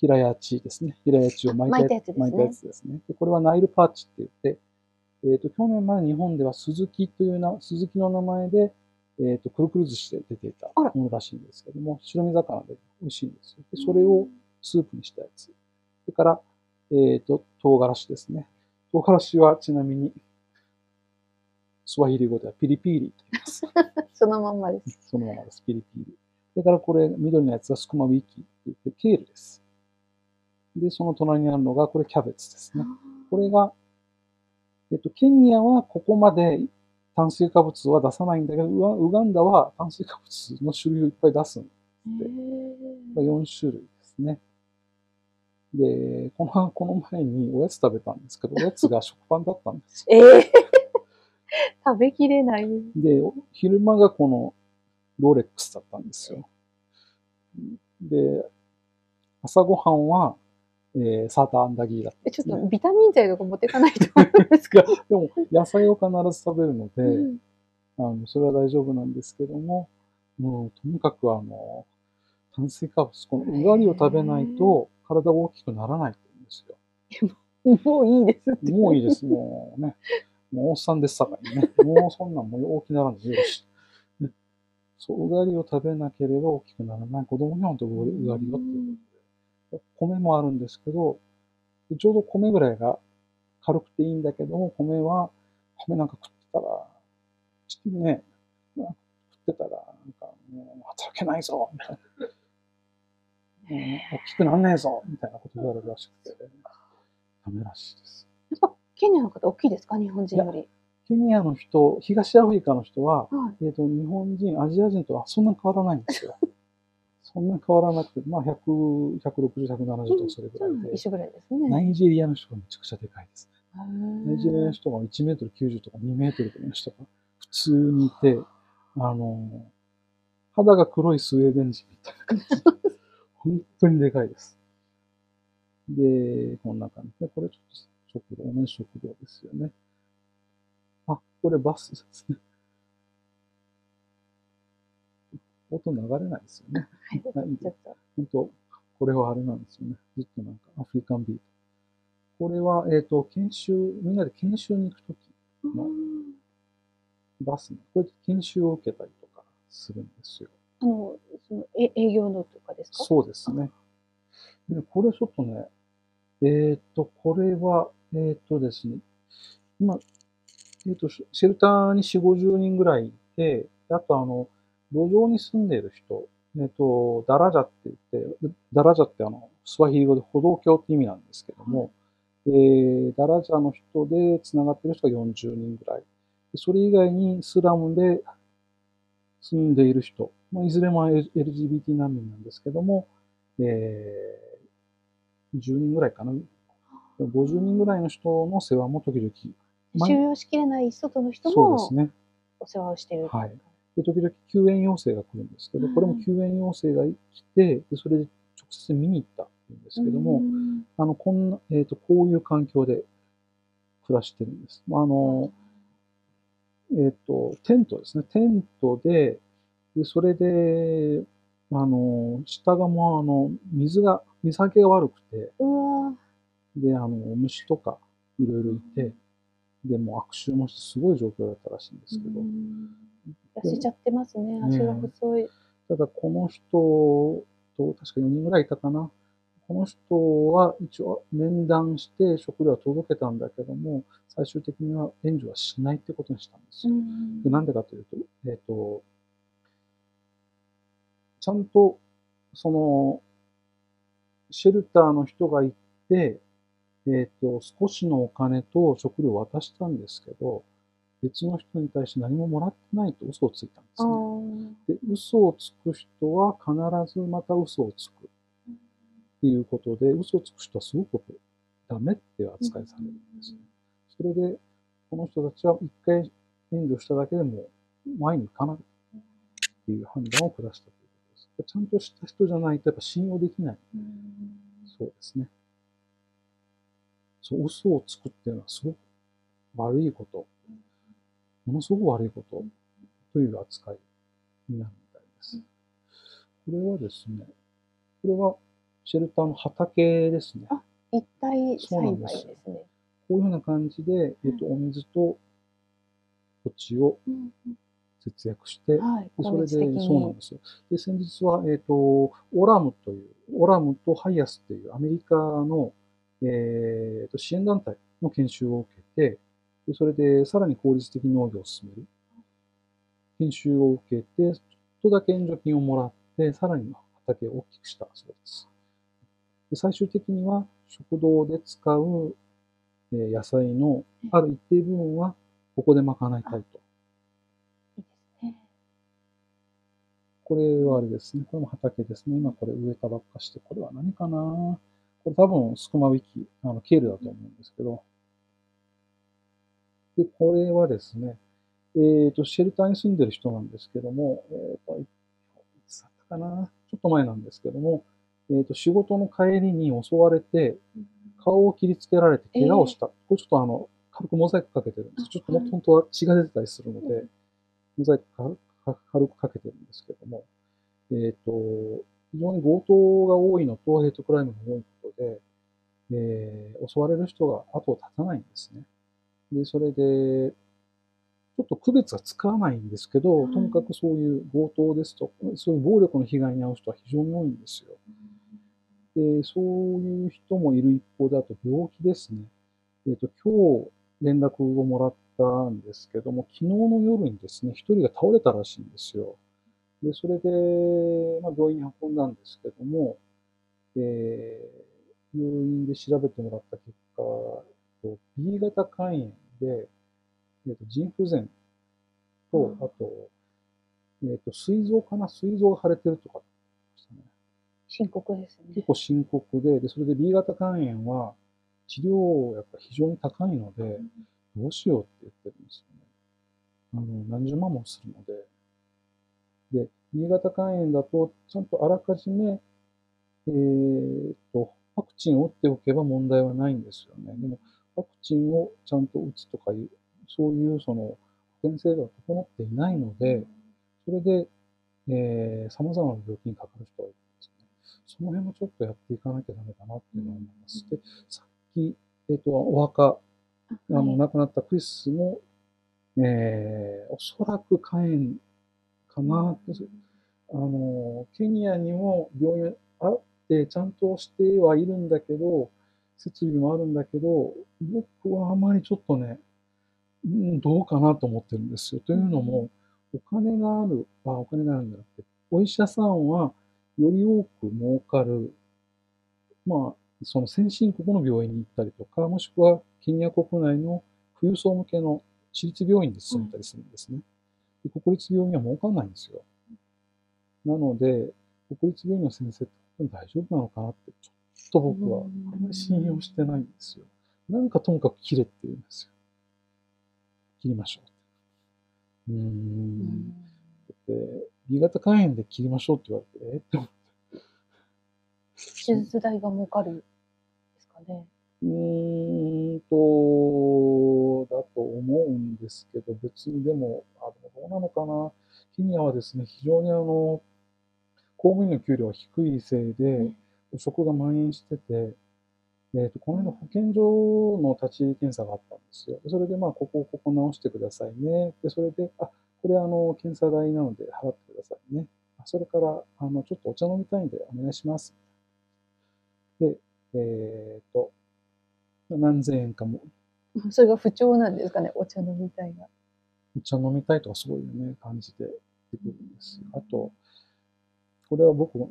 平屋地ですね。平屋地を巻いたやつですね巻いたやつですね。でこれはナイルパーチって言って、えっ、と、去年まで日本では鈴木というな、鈴木の名前で、えっ、と、くるくる寿司で出ていたものらしいんですけども、白身魚で美味しいんですよ。でそれをスープにしたやつ。それから、えっ、と、唐辛子ですね。唐辛子はちなみに、スワヒリ語ではピリピリって言います。そのまんまです。そのままです。ピリピリ。それからこれ、緑のやつがスクマウィキって言って、ケールです。で、その隣にあるのが、これキャベツですね。これが、えっと、ケニアはここまで炭水化物は出さないんだけど、ウガンダは炭水化物の種類をいっぱい出す。へー4種類ですね。で、この、この前におやつ食べたんですけど、おやつが食パンだったんですよ。ええ食べきれない。で、昼間がこのロレックスだったんですよ。で、朝ごはんは、えーサーターアンダギーだったんえちょ。っとビタミン剤とか持ってかないと思うんですいやか。でも、野菜を必ず食べるので、うんあの、それは大丈夫なんですけども、もう、とにかくあの、炭水化物、このうがりを食べないと体が大きくならないんですよ。もういいですって。もういいです、もうね。もうおっさんですさかいね。もうそんなんもう大きならんでよし。ねそう、うがりを食べなければ大きくならない。子供には本当うがりうがりよっていう。米もあるんですけど、ちょうど米ぐらいが軽くていいんだけども、米は、米なんか食ってたら、チキンね、食ってたら、なんかもう働けないぞ、みたいな。うん大きくなんねえぞ、みたいなこと言われるらしくて、ダメらしいです。やっぱケニアの方大きいですか？日本人より。ケニアの人、東アフリカの人は、はい。えっ、と、日本人、アジア人とはそんな変わらないんですよ。そんな変わらなくて、まあ、100、160、170とかそれぐらいで、一緒ぐらいですね。ナイジェリアの人がめちゃくちゃでかいですね。ナイジェリアの人が1メートル90とか2メートルとかの人が普通にいて、あの、肌が黒いスウェーデン人みたいな感じ。本当にでかいです。で、こんな感じで、これちょっと食堂、同じ食堂ですよね。あ、これバスですね。音流れないですよね。はい。本当、これはあれなんですよね。ずっとなんかアフリカンビート。これは、えっ、と、研修、みんなで研修に行くときのバスね。これ研修を受けたりとかするんですよ。あの、そのえ営業のとかですか？そうですね。でこれちょっとね、えっ、と、これは、えっ、とですね、今、えっ、と、シェルターに4、50人ぐらいいて、あとあの、路上に住んでいる人、えっ、と、ダラジャって言って、ダラジャってあの、スワヒリ語で歩道橋って意味なんですけども、えーダラジャの人で繋がってる人が40人ぐらい。でそれ以外にスラムで住んでいる人、まあ、いずれも LGBT 難民なんですけども、えー10人ぐらいかな。50人ぐらいの人の世話も時々。ま収容しきれない外の人もそうですね。お世話をしている。はいで、時々救援要請が来るんですけど、うん。これも救援要請が来て、でそれで直接見に行ったんですけども、うん。あの、こんな、えっ、と、こういう環境で暮らしてるんです。あの、えっ、と、テントですね。テントで、で、それで、あの、下がもう、あの、水が、水はけが悪くて、で、あの、虫とか、いろいろいて、で、もう悪臭もしてすごい状況だったらしいんですけど、うん痩せちゃってますね。足が細い。ただこの人と、確か4人ぐらいいたかな。この人は一応面談して食料は届けたんだけども、最終的には援助はしないってことにしたんですよ。うんでなんでかというと、えっ、と、ちゃんと、その、シェルターの人が行って、えっ、と、少しのお金と食料を渡したんですけど、別の人に対して何ももらってないと嘘をついたんですあね。ーで、嘘をつく人は必ずまた嘘をつくっていうことで、嘘をつく人はすごくダメっていう扱いされるんですね。それで、この人たちは一回援助しただけでも前に行かないっていう判断を下したということです。ちゃんとした人じゃないとやっぱ信用できない。うんそうですね。そう、嘘をつくっていうのはすごく悪いこと、ものすごく悪いことという扱いになるみたいです。これはですね、これはシェルターの畑ですね。あ一体そうな栽んです培ですね。こういうふうな感じで、えっと、お水と土地をうん節約して、はい。でそれで、そうなんですよ。で、先日は、えっ、と、オラムという、オラムとハイアスっていうアメリカの、えーと支援団体の研修を受けて、でそれでさらに効率的農業を進める研修を受けて、ちょっとだけ援助金をもらって、さらに畑を大きくしたそうです。で最終的には食堂で使う、えー野菜のある一定部分はここで賄いたいと。いいですね。これはあれですね。これも畑ですね。今これ植えたばっかして、これは何かなこれ多分スクマウィキ、あの、ケールだと思うんですけど。で、これはですね、えっ、と、シェルターに住んでる人なんですけども、えっ、と、いつだったかなちょっと前なんですけども、えっ、と、仕事の帰りに襲われて、顔を切りつけられて怪我をした。これちょっとあの、軽くモザイクかけてるんです。ちょっとも本当は血が出てたりするので、モザイク軽くかけてるんですけども、えっ、と、非常に強盗が多いのとヘイトクライムが多いことで、えー襲われる人が後を絶たないんですね。で、それで、ちょっと区別はつかないんですけど、はいともかくそういう強盗ですとか、そういう暴力の被害に遭う人は非常に多いんですよ。で、そういう人もいる一方で、あと病気ですね。えっ、と、今日連絡をもらったんですけども、昨日の夜にですね、一人が倒れたらしいんですよ。で、それで、まあ、病院に運んだんですけども、えー病院で調べてもらった結果、と B 型肝炎で、えっと腎不全と、あと、えっと、膵臓かな？膵臓が腫れてるとかね。深刻ですね結。構深刻で、で、それで B 型肝炎は治療やっぱ非常に高いので、どうしようって言ってるんですよね。あの、何十万もするので。で、B 型肝炎だと、ちゃんとあらかじめ、えーっと、ワクチンを打っておけば問題はないんですよね。でも、ワクチンをちゃんと打つとかいう、そういうその、保険制度が整っていないので、それで、えー、様々な病気にかかる人がいるんですね。その辺もちょっとやっていかなきゃダメかなっていうのは思います。で、さっき、えっ、と、お墓、あの、はい亡くなったクリスも、えー、おそらく肝炎かなって、あの、ケニアにも病院あって、ちゃんとしてはいるんだけど、設備もあるんだけど、僕はあまりちょっとね、うん、どうかなと思ってるんですよ。というのも、お金がある、あ、お金があるんじゃなくて、お医者さんはより多く儲かる、まあ、その先進国の病院に行ったりとか、もしくはケニア国内の富裕層向けの私立病院で進んだりするんですね。で国立病院は儲かんないんですよ。なので、国立病院の先生って大丈夫なのかなって、ちょっと僕はあんまり信用してないんですよ。なんかともかく切れって言うんですよ。切りましょう。うーん。で、B 型肝炎で切りましょうって言われて、え？って思って手術代が儲かるんですかね。うーんと、だと思うんですけど、別にでも、あ、でもどうなのかな。ケニアはですね、非常にあの、公務員の給料が低いせいで、汚職が蔓延してて、えっと、この間保健所の立ち入り検査があったんですよ。でそれで、まあ、ここ、ここ直してくださいね。で、それで、あ、これあの、検査代なので払ってくださいね。あそれから、あの、ちょっとお茶飲みたいんでお願いします。で、えっと、何千円かも、それが不調なんですかね、お茶飲みたいが。お茶飲みたいとかそういうね、感じで出てくるんですよ。あと、これは僕の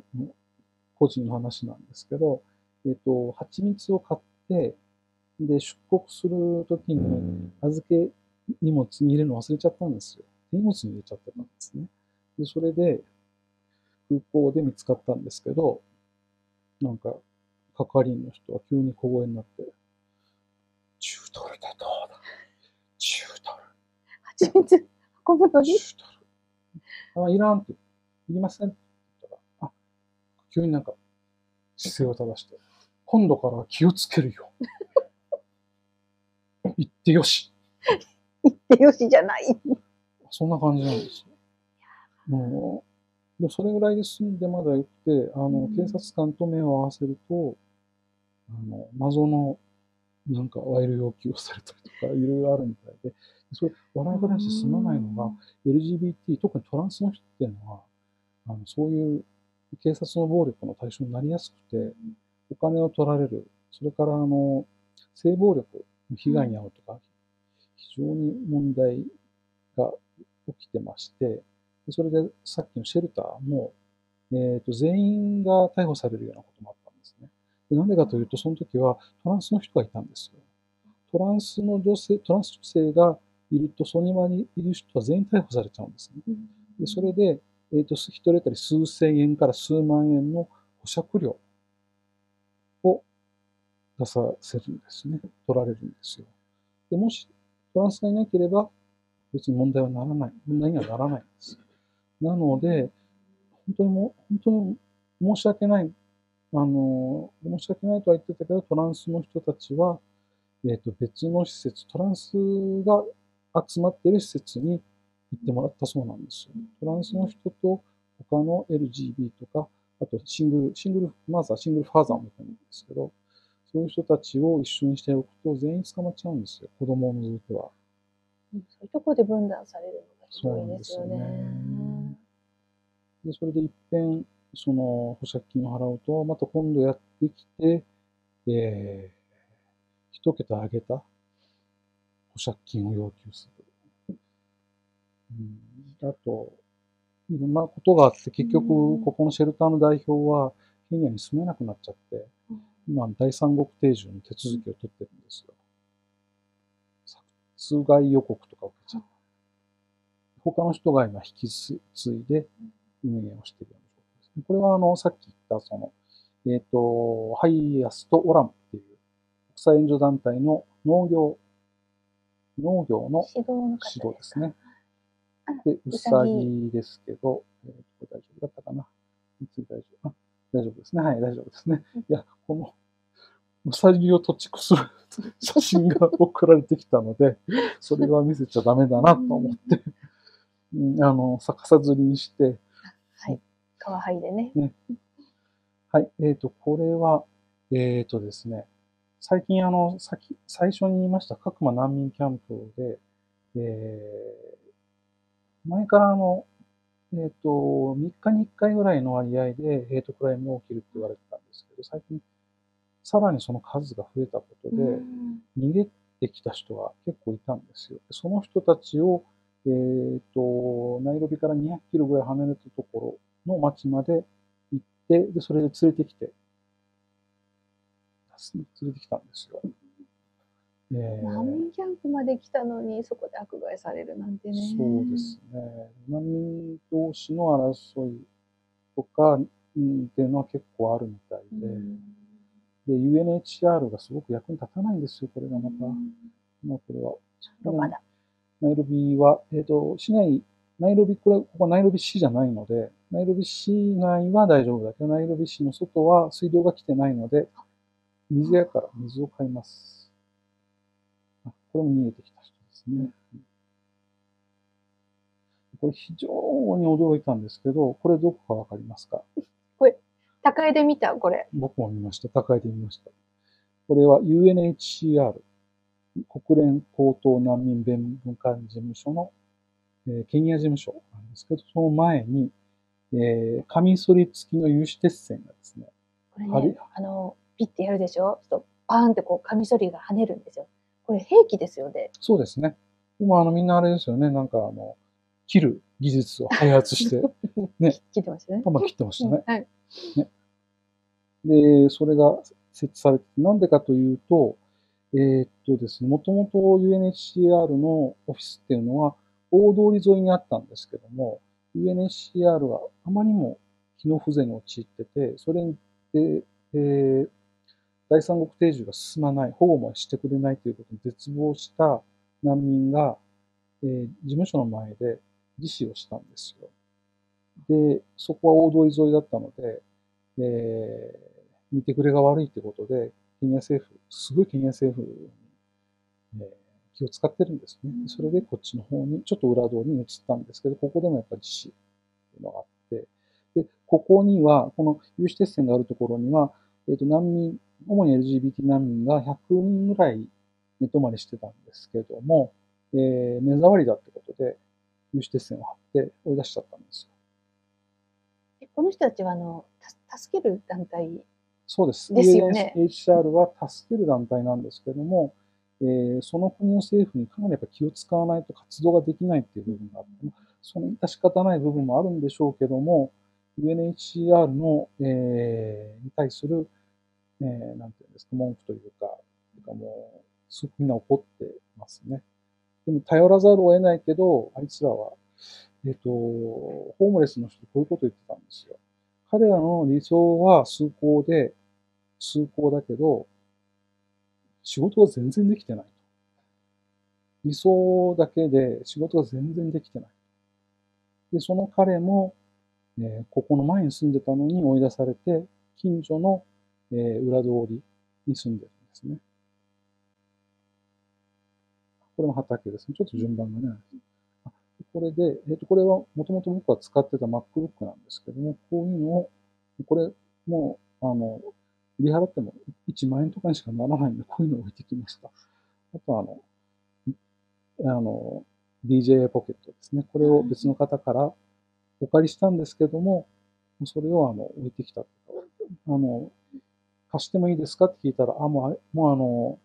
個人の話なんですけど、えっ、と、蜂蜜を買って、で、出国するときに預け荷物に入れるの忘れちゃったんですよ。手荷物に入れちゃってたんですね。で、それで、空港で見つかったんですけど、なんか、係員の人は急に小声になって、10ドルでどうだ ?10 ドル。蜂蜜運ぶのに？10ドル。あ、いらんって、いりません急になんか姿勢を正して、今度から気をつけるよ。言ってよし。言ってよしじゃない。そんな感じなんですよ。もう、でそれぐらいで済んでまだ言って、あのう、ん警察官と目を合わせると、あの、謎の、なんか、賄賂要求をされたりとか、いろいろあるみたいで、それ、笑い話で済まないのが、LGBT、特にトランスの人っていうのは、あのそういう警察の暴力の対象になりやすくて、お金を取られる、それからあの性暴力の被害に遭うとか、非常に問題が起きてまして、それでさっきのシェルターも、えー、と全員が逮捕されるようなこともあったんですね。なんでかというと、その時はトランスの人がいたんですよ。トランスの女性、トランス女性がいると、その場にいる人は全員逮捕されちゃうんですね。でそれで、えー、と一人当たり数千円から数万円の保釈料を出させるんですね。取られるんですよ。でもしトランスがいなければ別に問題はならない。問題にはならないんです。なので、本当にも、本当に申し訳ない。あの、申し訳ないとは言ってたけど、トランスの人たちは、えっ、と、別の施設、トランスが集まっている施設に行ってもらったそうなんですよ。トランスの人と他の LGB とか、あとシングル、シングルマザー、シングルファーザーもいたんですけど、そういう人たちを一緒にしておくと全員捕まっちゃうんですよ。子供を除いては。そういうところで分断されるのがひどないんですよ。ね。で、それで一遍、その保釈金を払うと、また今度やってきて、えー、一桁上げた保釈金を要求する。うん、あと、いろんなことがあって、結局、うんここのシェルターの代表は、ケニアに住めなくなっちゃって、うん今、第三国定住の手続きを取ってるんですよ。殺害予告とか受けちゃって。他の人が今引き継いで運営をしているような状況ですね。これはあの、さっき言った、その、えっ、と、ハイアスとオラムっていう国際援助団体の農業、農業の指導ですねあ。で、ううささぎぎですけど、えー、これ大丈夫だったかな？次大丈夫？あ、大丈夫ですね。はい、大丈夫ですね。いや、この、うさぎを土地する 写真が送られてきたので、それは見せちゃダメだなと思って、うん、あの、逆さずりにして、はい。川はいでね。はい、えっ、と、これは、えっ、とですね、最近あの、先、最初に言いました角間難民キャンプで、えー、前からあの、えっ、と、3日に1回ぐらいの割合でヘイトクライムが起きるって言われてたんですけど、最近、さらにその数が増えたことで、逃げてきた人が結構いたんですよ。その人たちを、えっ、と、ナイロビから200キロぐらい離れたところの町まで行って、で、それで連れてきて、連れてきたんですよ。えー、難民キャンプまで来たのにそこで迫害されるなんてね。そうですね。難民同士の争いとか、うん、っていうのは結構あるみたいで、うん、で、UNHCR がすごく役に立たないんですよ、これがまた。うん、まあ、これは。ロバだ。ナイロビは、えっ、ー、と、市内、ナイロビ、これ、ここナイロビ市じゃないので、ナイロビ市内は大丈夫だけど、ナイロビ市の外は水道が来てないので、水屋から水を買います。これも逃げてきた人ですね。これ非常に驚いたんですけど、これどこかわかりますか？これ、高いで見た？これ。僕も見ました。高いで見ました。これは UNHCR、国連高等難民弁務官事務所の、えー、ケニア事務所なんですけど、その前に、えー、カミソリ付きの有刺鉄線がですね、これね、あの、ピッてやるでしょ？ちょっとバーンってこう、カミソリが跳ねるんですよ。これ兵器ですよね。そうですね。今、あの、みんなあれですよね。なんか、あの、切る技術を開発して、ね。切ってましたね。ま切ってましたね。はい。ね。で、それが設置されて、なんでかというと、えー、っとですね、もともと UNHCR のオフィスっていうのは、大通り沿いにあったんですけども、UNHCR はあまりにも機能不全に陥ってて、それで、えー、第三国定住が進まない、保護もしてくれないということに絶望した難民が、えー、事務所の前で自死をしたんですよ。で、そこは大通り沿いだったので、えー、見てくれが悪いってことで、ケニア政府、すごいケニア政府に、えー、気を使ってるんですね。それでこっちの方に、ちょっと裏通りに移ったんですけど、ここでもやっぱり自死っていうのがあって、で、ここには、この有刺鉄線があるところには、えっ、ー、と、難民主に LGBT 難民が100人ぐらい寝泊まりしてたんですけども、えー、目障りだってことで、有刺鉄線を張って追い出しちゃったんですよ。この人たちは、あの、助ける団体そうです。ですよね。UNHCR は助ける団体なんですけども、えー、その国の政府にかなりやっぱ気を使わないと活動ができないっていう部分があって、その致し方ない部分もあるんでしょうけども、UNHCR の、えー、に対するえー、なんていうんですか、文句というか、いうかもう、すごくみんな怒ってますね。でも頼らざるを得ないけど、あいつらは、えっ、ー、と、ホームレスの人こういうこと言ってたんですよ。彼らの理想は崇高で、崇高だけど、仕事が全然できてない。理想だけで仕事が全然できてない。で、その彼も、えー、ここの前に住んでたのに追い出されて、近所のえー、裏通りに住んでるんですね。これも畑ですね。ちょっと順番がね。これで、えっ、ー、と、これはもともと僕が使ってた MacBook なんですけども、こういうのを、これもう、あの、売り払っても1万円とかにしかならないんで、こういうのを置いてきました。あとあの、あの、DJ ポケットですね。これを別の方からお借りしたんですけども、それをあの置いてきた。あの、貸してもいいですか？って聞いたら、あ、もう、もうあの、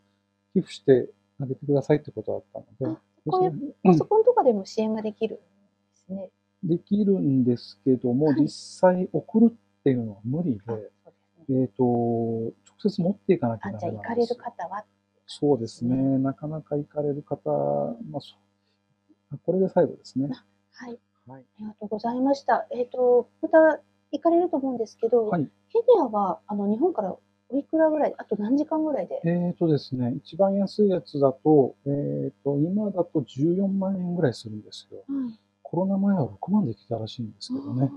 寄付してあげてくださいってことだったので。こういうパソコンとかでも支援ができるんですね。うん、できるんですけども、はい、実際送るっていうのは無理で、でね、えっ、ー、と、直接持っていかなきゃなじゃあ行かれる方はそうですね。なかなか行かれる方、まあ、これで最後ですね。はい。はい、ありがとうございました。えっ、ー、と、また行かれると思うんですけど、はい、ケニアはあの日本からおいくらぐらい、あと何時間ぐらいで？えっ、とですね、一番安いやつだと、えっ、ー、と、今だと14万円ぐらいするんですよ。はい、コロナ前は6万できたらしいんですけどね。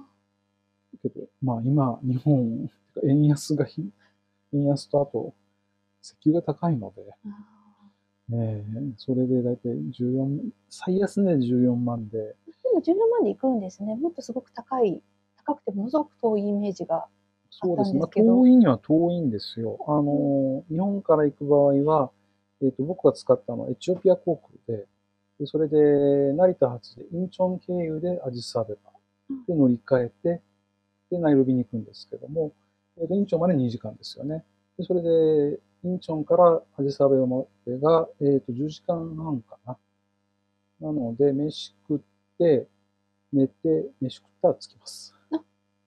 けど、まあ今、日本、円安が、円安とあと、石油が高いので、えー、それで大体14、最安値で14万で。でも14万でいくんですね。もっとすごく高い、高くてものすごく遠いイメージがそうですね。まあ、遠いには遠いんですよ。あの、日本から行く場合は、えっ、ー、と、僕が使ったのはエチオピア航空で、でそれで成田発でインチョン経由でアジスアベバで、乗り換えて、で、ナイロビに行くんですけども、で、インチョンまで2時間ですよね。で、それで、インチョンからアジサベまでが、えっ、ー、と、10時間半かな。なので、飯食って、寝て、飯食ったら着きます。あ、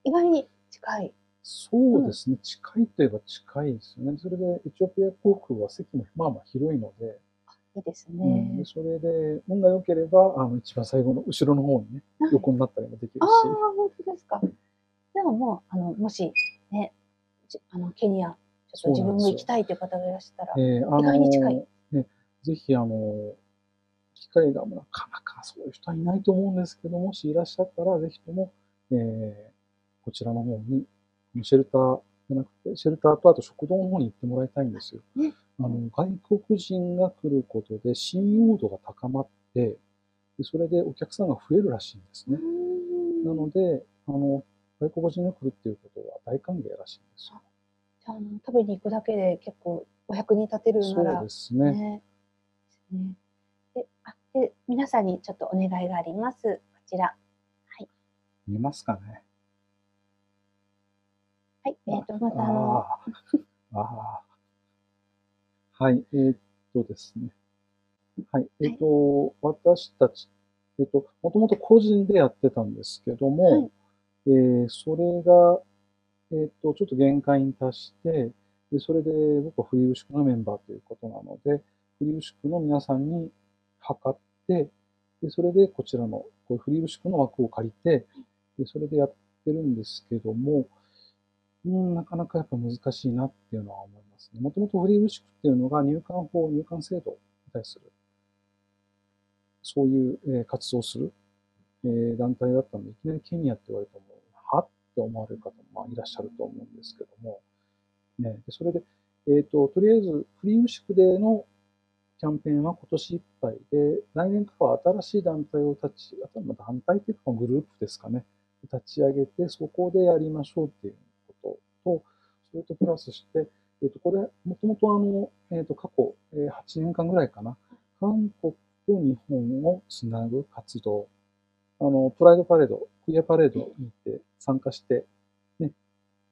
意外に近い。そうですね、うん、近いといえば近いですよね。それで、エチオピア航空は席もまあまあ広いので、いいですね。うん、でそれで、運が良ければ、あの、一番最後の後ろの方にね、はい、横になったりもできるし。ああ、本当ですか。でももう、あの、もし、ね、あの、ケニア、ちょっと自分も行きたいという方がいらっしゃったら、えー、意外に近い。ね、ぜひ、あの、機会がなかなかそういう人はいないと思うんですけどもしいらっしゃったら、ぜひとも、えー、こちらの方に、シェルターじゃなくて、シェルターとあと食堂の方に行ってもらいたいんですよ。あの外国人が来ることで信用度が高まって、でそれでお客さんが増えるらしいんですね。なので、あの、外国人が来るっていうことは大歓迎らしいんですよ。じゃあ、食べに行くだけで結構お役に立てるなら、そうですね。ねねであで皆さんにちょっとお願いがあります。こちら。はい。見えますかねはい。えっ、ー、と、またあの。ああ。はい、えー、っとですね。はい、えー、っと、はい、私たち、えー、っと、もともと個人でやってたんですけども、はい、えー、それが、えっと、ちょっと限界に達して、でそれで僕はフリーウシクのメンバーということなので、フリーウシクの皆さんに測って、でそれでこちらの、こういうフリーウシクの枠を借りて、でそれでやってるんですけども、うん、なかなかやっぱ難しいなっていうのは思いますね。もともとフリーウシックっていうのが入管法、入管制度に対する、そういう、えー、活動をする、えー、団体だったので、いきなりケニアって言われても、は？って思われる方もまあいらっしゃると思うんですけども、ね、でそれで、えっ、ー、と、とりあえずフリーウシックでのキャンペーンは今年いっぱいで、来年からは新しい団体を立ち、団体というかグループですかね、立ち上げて、そこでやりましょうっていうと、それとプラスして、えっ、と、これ、もともとあの、えっ、と、過去、え、8年間ぐらいかな、韓国と日本をつなぐ活動、あの、プライドパレード、クイアパレードに行って参加して、ね、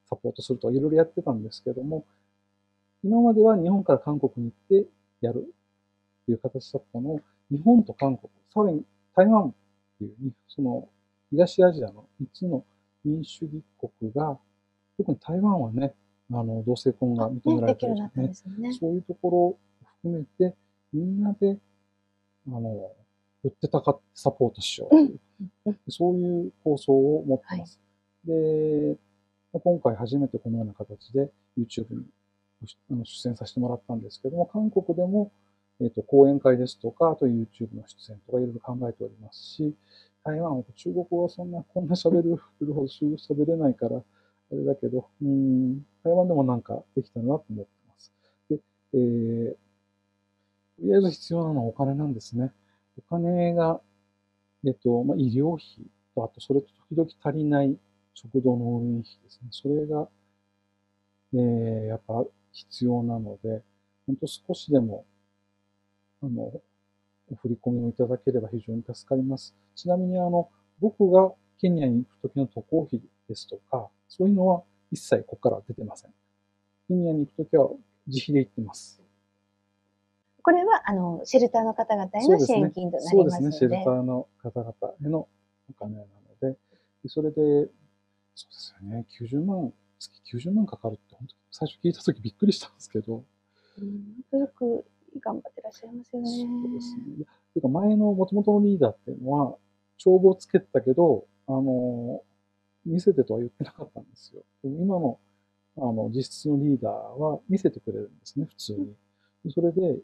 サポートするといろいろやってたんですけども、今までは日本から韓国に行ってやるっていう形だったのを、日本と韓国、さらに台湾っていう、その東アジアの3つの民主主義国が特に台湾はね、あの、同性婚が認められてるじゃんね。ねそういうところを含めて、みんなで、あの、売ってたかってサポートしようという、うん、そういう構想を持ってます。はい、で、今回初めてこのような形で YouTube に出演させてもらったんですけども、韓国でも、えっ、と、講演会ですとか、あと YouTube の出演とかいろいろ考えておりますし、台湾は中国語はそんな、こんな喋る ほど喋れないから、あれだけど、うん、台湾でもなんかできたなと思ってます。で、えー、とりあえず必要なのはお金なんですね。お金が、えっと、まあ、医療費と、あとそれと時々足りない食堂の運営費ですね。それが、えー、やっぱ必要なので、本当少しでも、あの、お振り込みをいただければ非常に助かります。ちなみに、あの、僕がケニアに行くときの渡航費ですとか、そういうのは一切ここから出てません。ケニアに行くときは自費で行ってます。これは、あの、シェルターの方々への支援金となりますので。そうですね。シェルターの方々へのお金なので、それで、そうですよね。90万、月90万かかるって、本当最初聞いたときびっくりしたんですけど。うん、よく頑張ってらっしゃいますよね。そうですね。ていうか前の元々のリーダーっていうのは、帳簿をつけてたけど、あの、見せてとは言ってなかったんですよ。今のあの実質のリーダーは見せてくれるんですね、普通に。それで、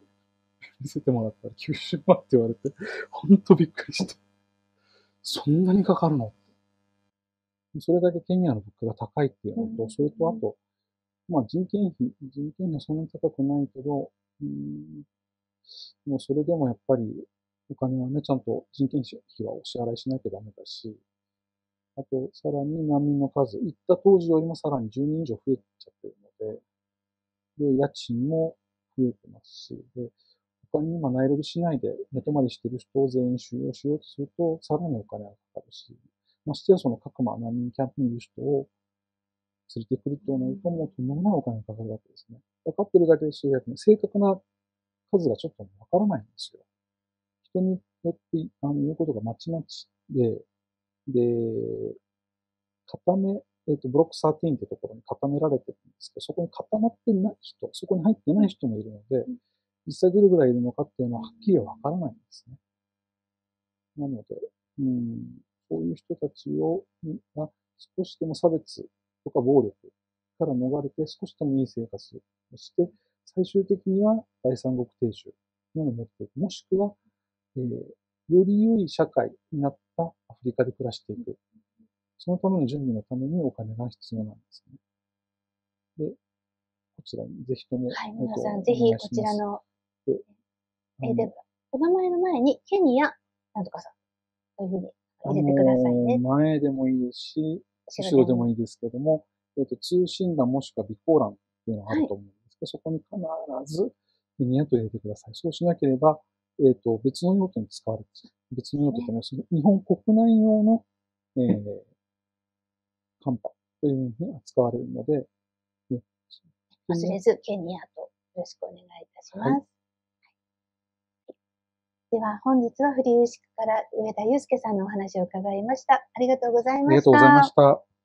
見せてもらったら90万って言われて、ほんとびっくりした。そんなにかかるの？それだけケニアの物価が高いっていうのと、それとあと、まあ人件費、人件費はそんなに高くないけど、うん、もうそれでもやっぱりお金はね、ちゃんと人件費はお支払いしなきゃダメだし、あと、さらに難民の数、行った当時よりもさらに10人以上増えちゃってるので、で、家賃も増えてますし、で、他に今、ナイロビ市内で寝泊まりしてる人を全員収容しようとすると、さらにお金がかかるし、ましてやその各ま難民キャンプにいる人を連れてくるとなると、もうとんでもないお金がかかるわけですね。分かってるだけでそれだけね、正確な数がちょっとわからないんですよ。人によってあの言うことがまちまちで、で、固め、えっ、と、ブロック13ってところに固められてるんですけど、そこに固まってない人、そこに入ってない人もいるので、実際どれぐらいいるのかっていうのははっきりはわからないんですね。なので、うん、そういう人たちを、が少しでも差別とか暴力から逃れて少しでもいい生活をして、最終的には第三国定住のを持っていく。もしくは、えー、より良い社会になったアフリカで暮らしていく。そのための準備のためにお金が必要なんですね。で、こちらにぜひとも。はい、皆さんぜひこちらの、えー、で、お名前の前にケニア、なんとかさん、というふうに入れてくださいね。前でもいいですし、後ろでもいいですけども、えっ、ー、と、通信欄もしくは備考欄っていうのがあると思うんですけど、はい、そこに必ずケニアと入れてください。そうしなければ、えっ、ー、と、別の用途に使われて、別の用途というのは、日本国内用の、えー、カンパというふうに扱われるので、ね、忘れず、ケニアとよろしくお願いいたします。はいでは本日はフリーウシクから上田祐介さんのお話を伺いました。ありがとうございました。ありがとうございました。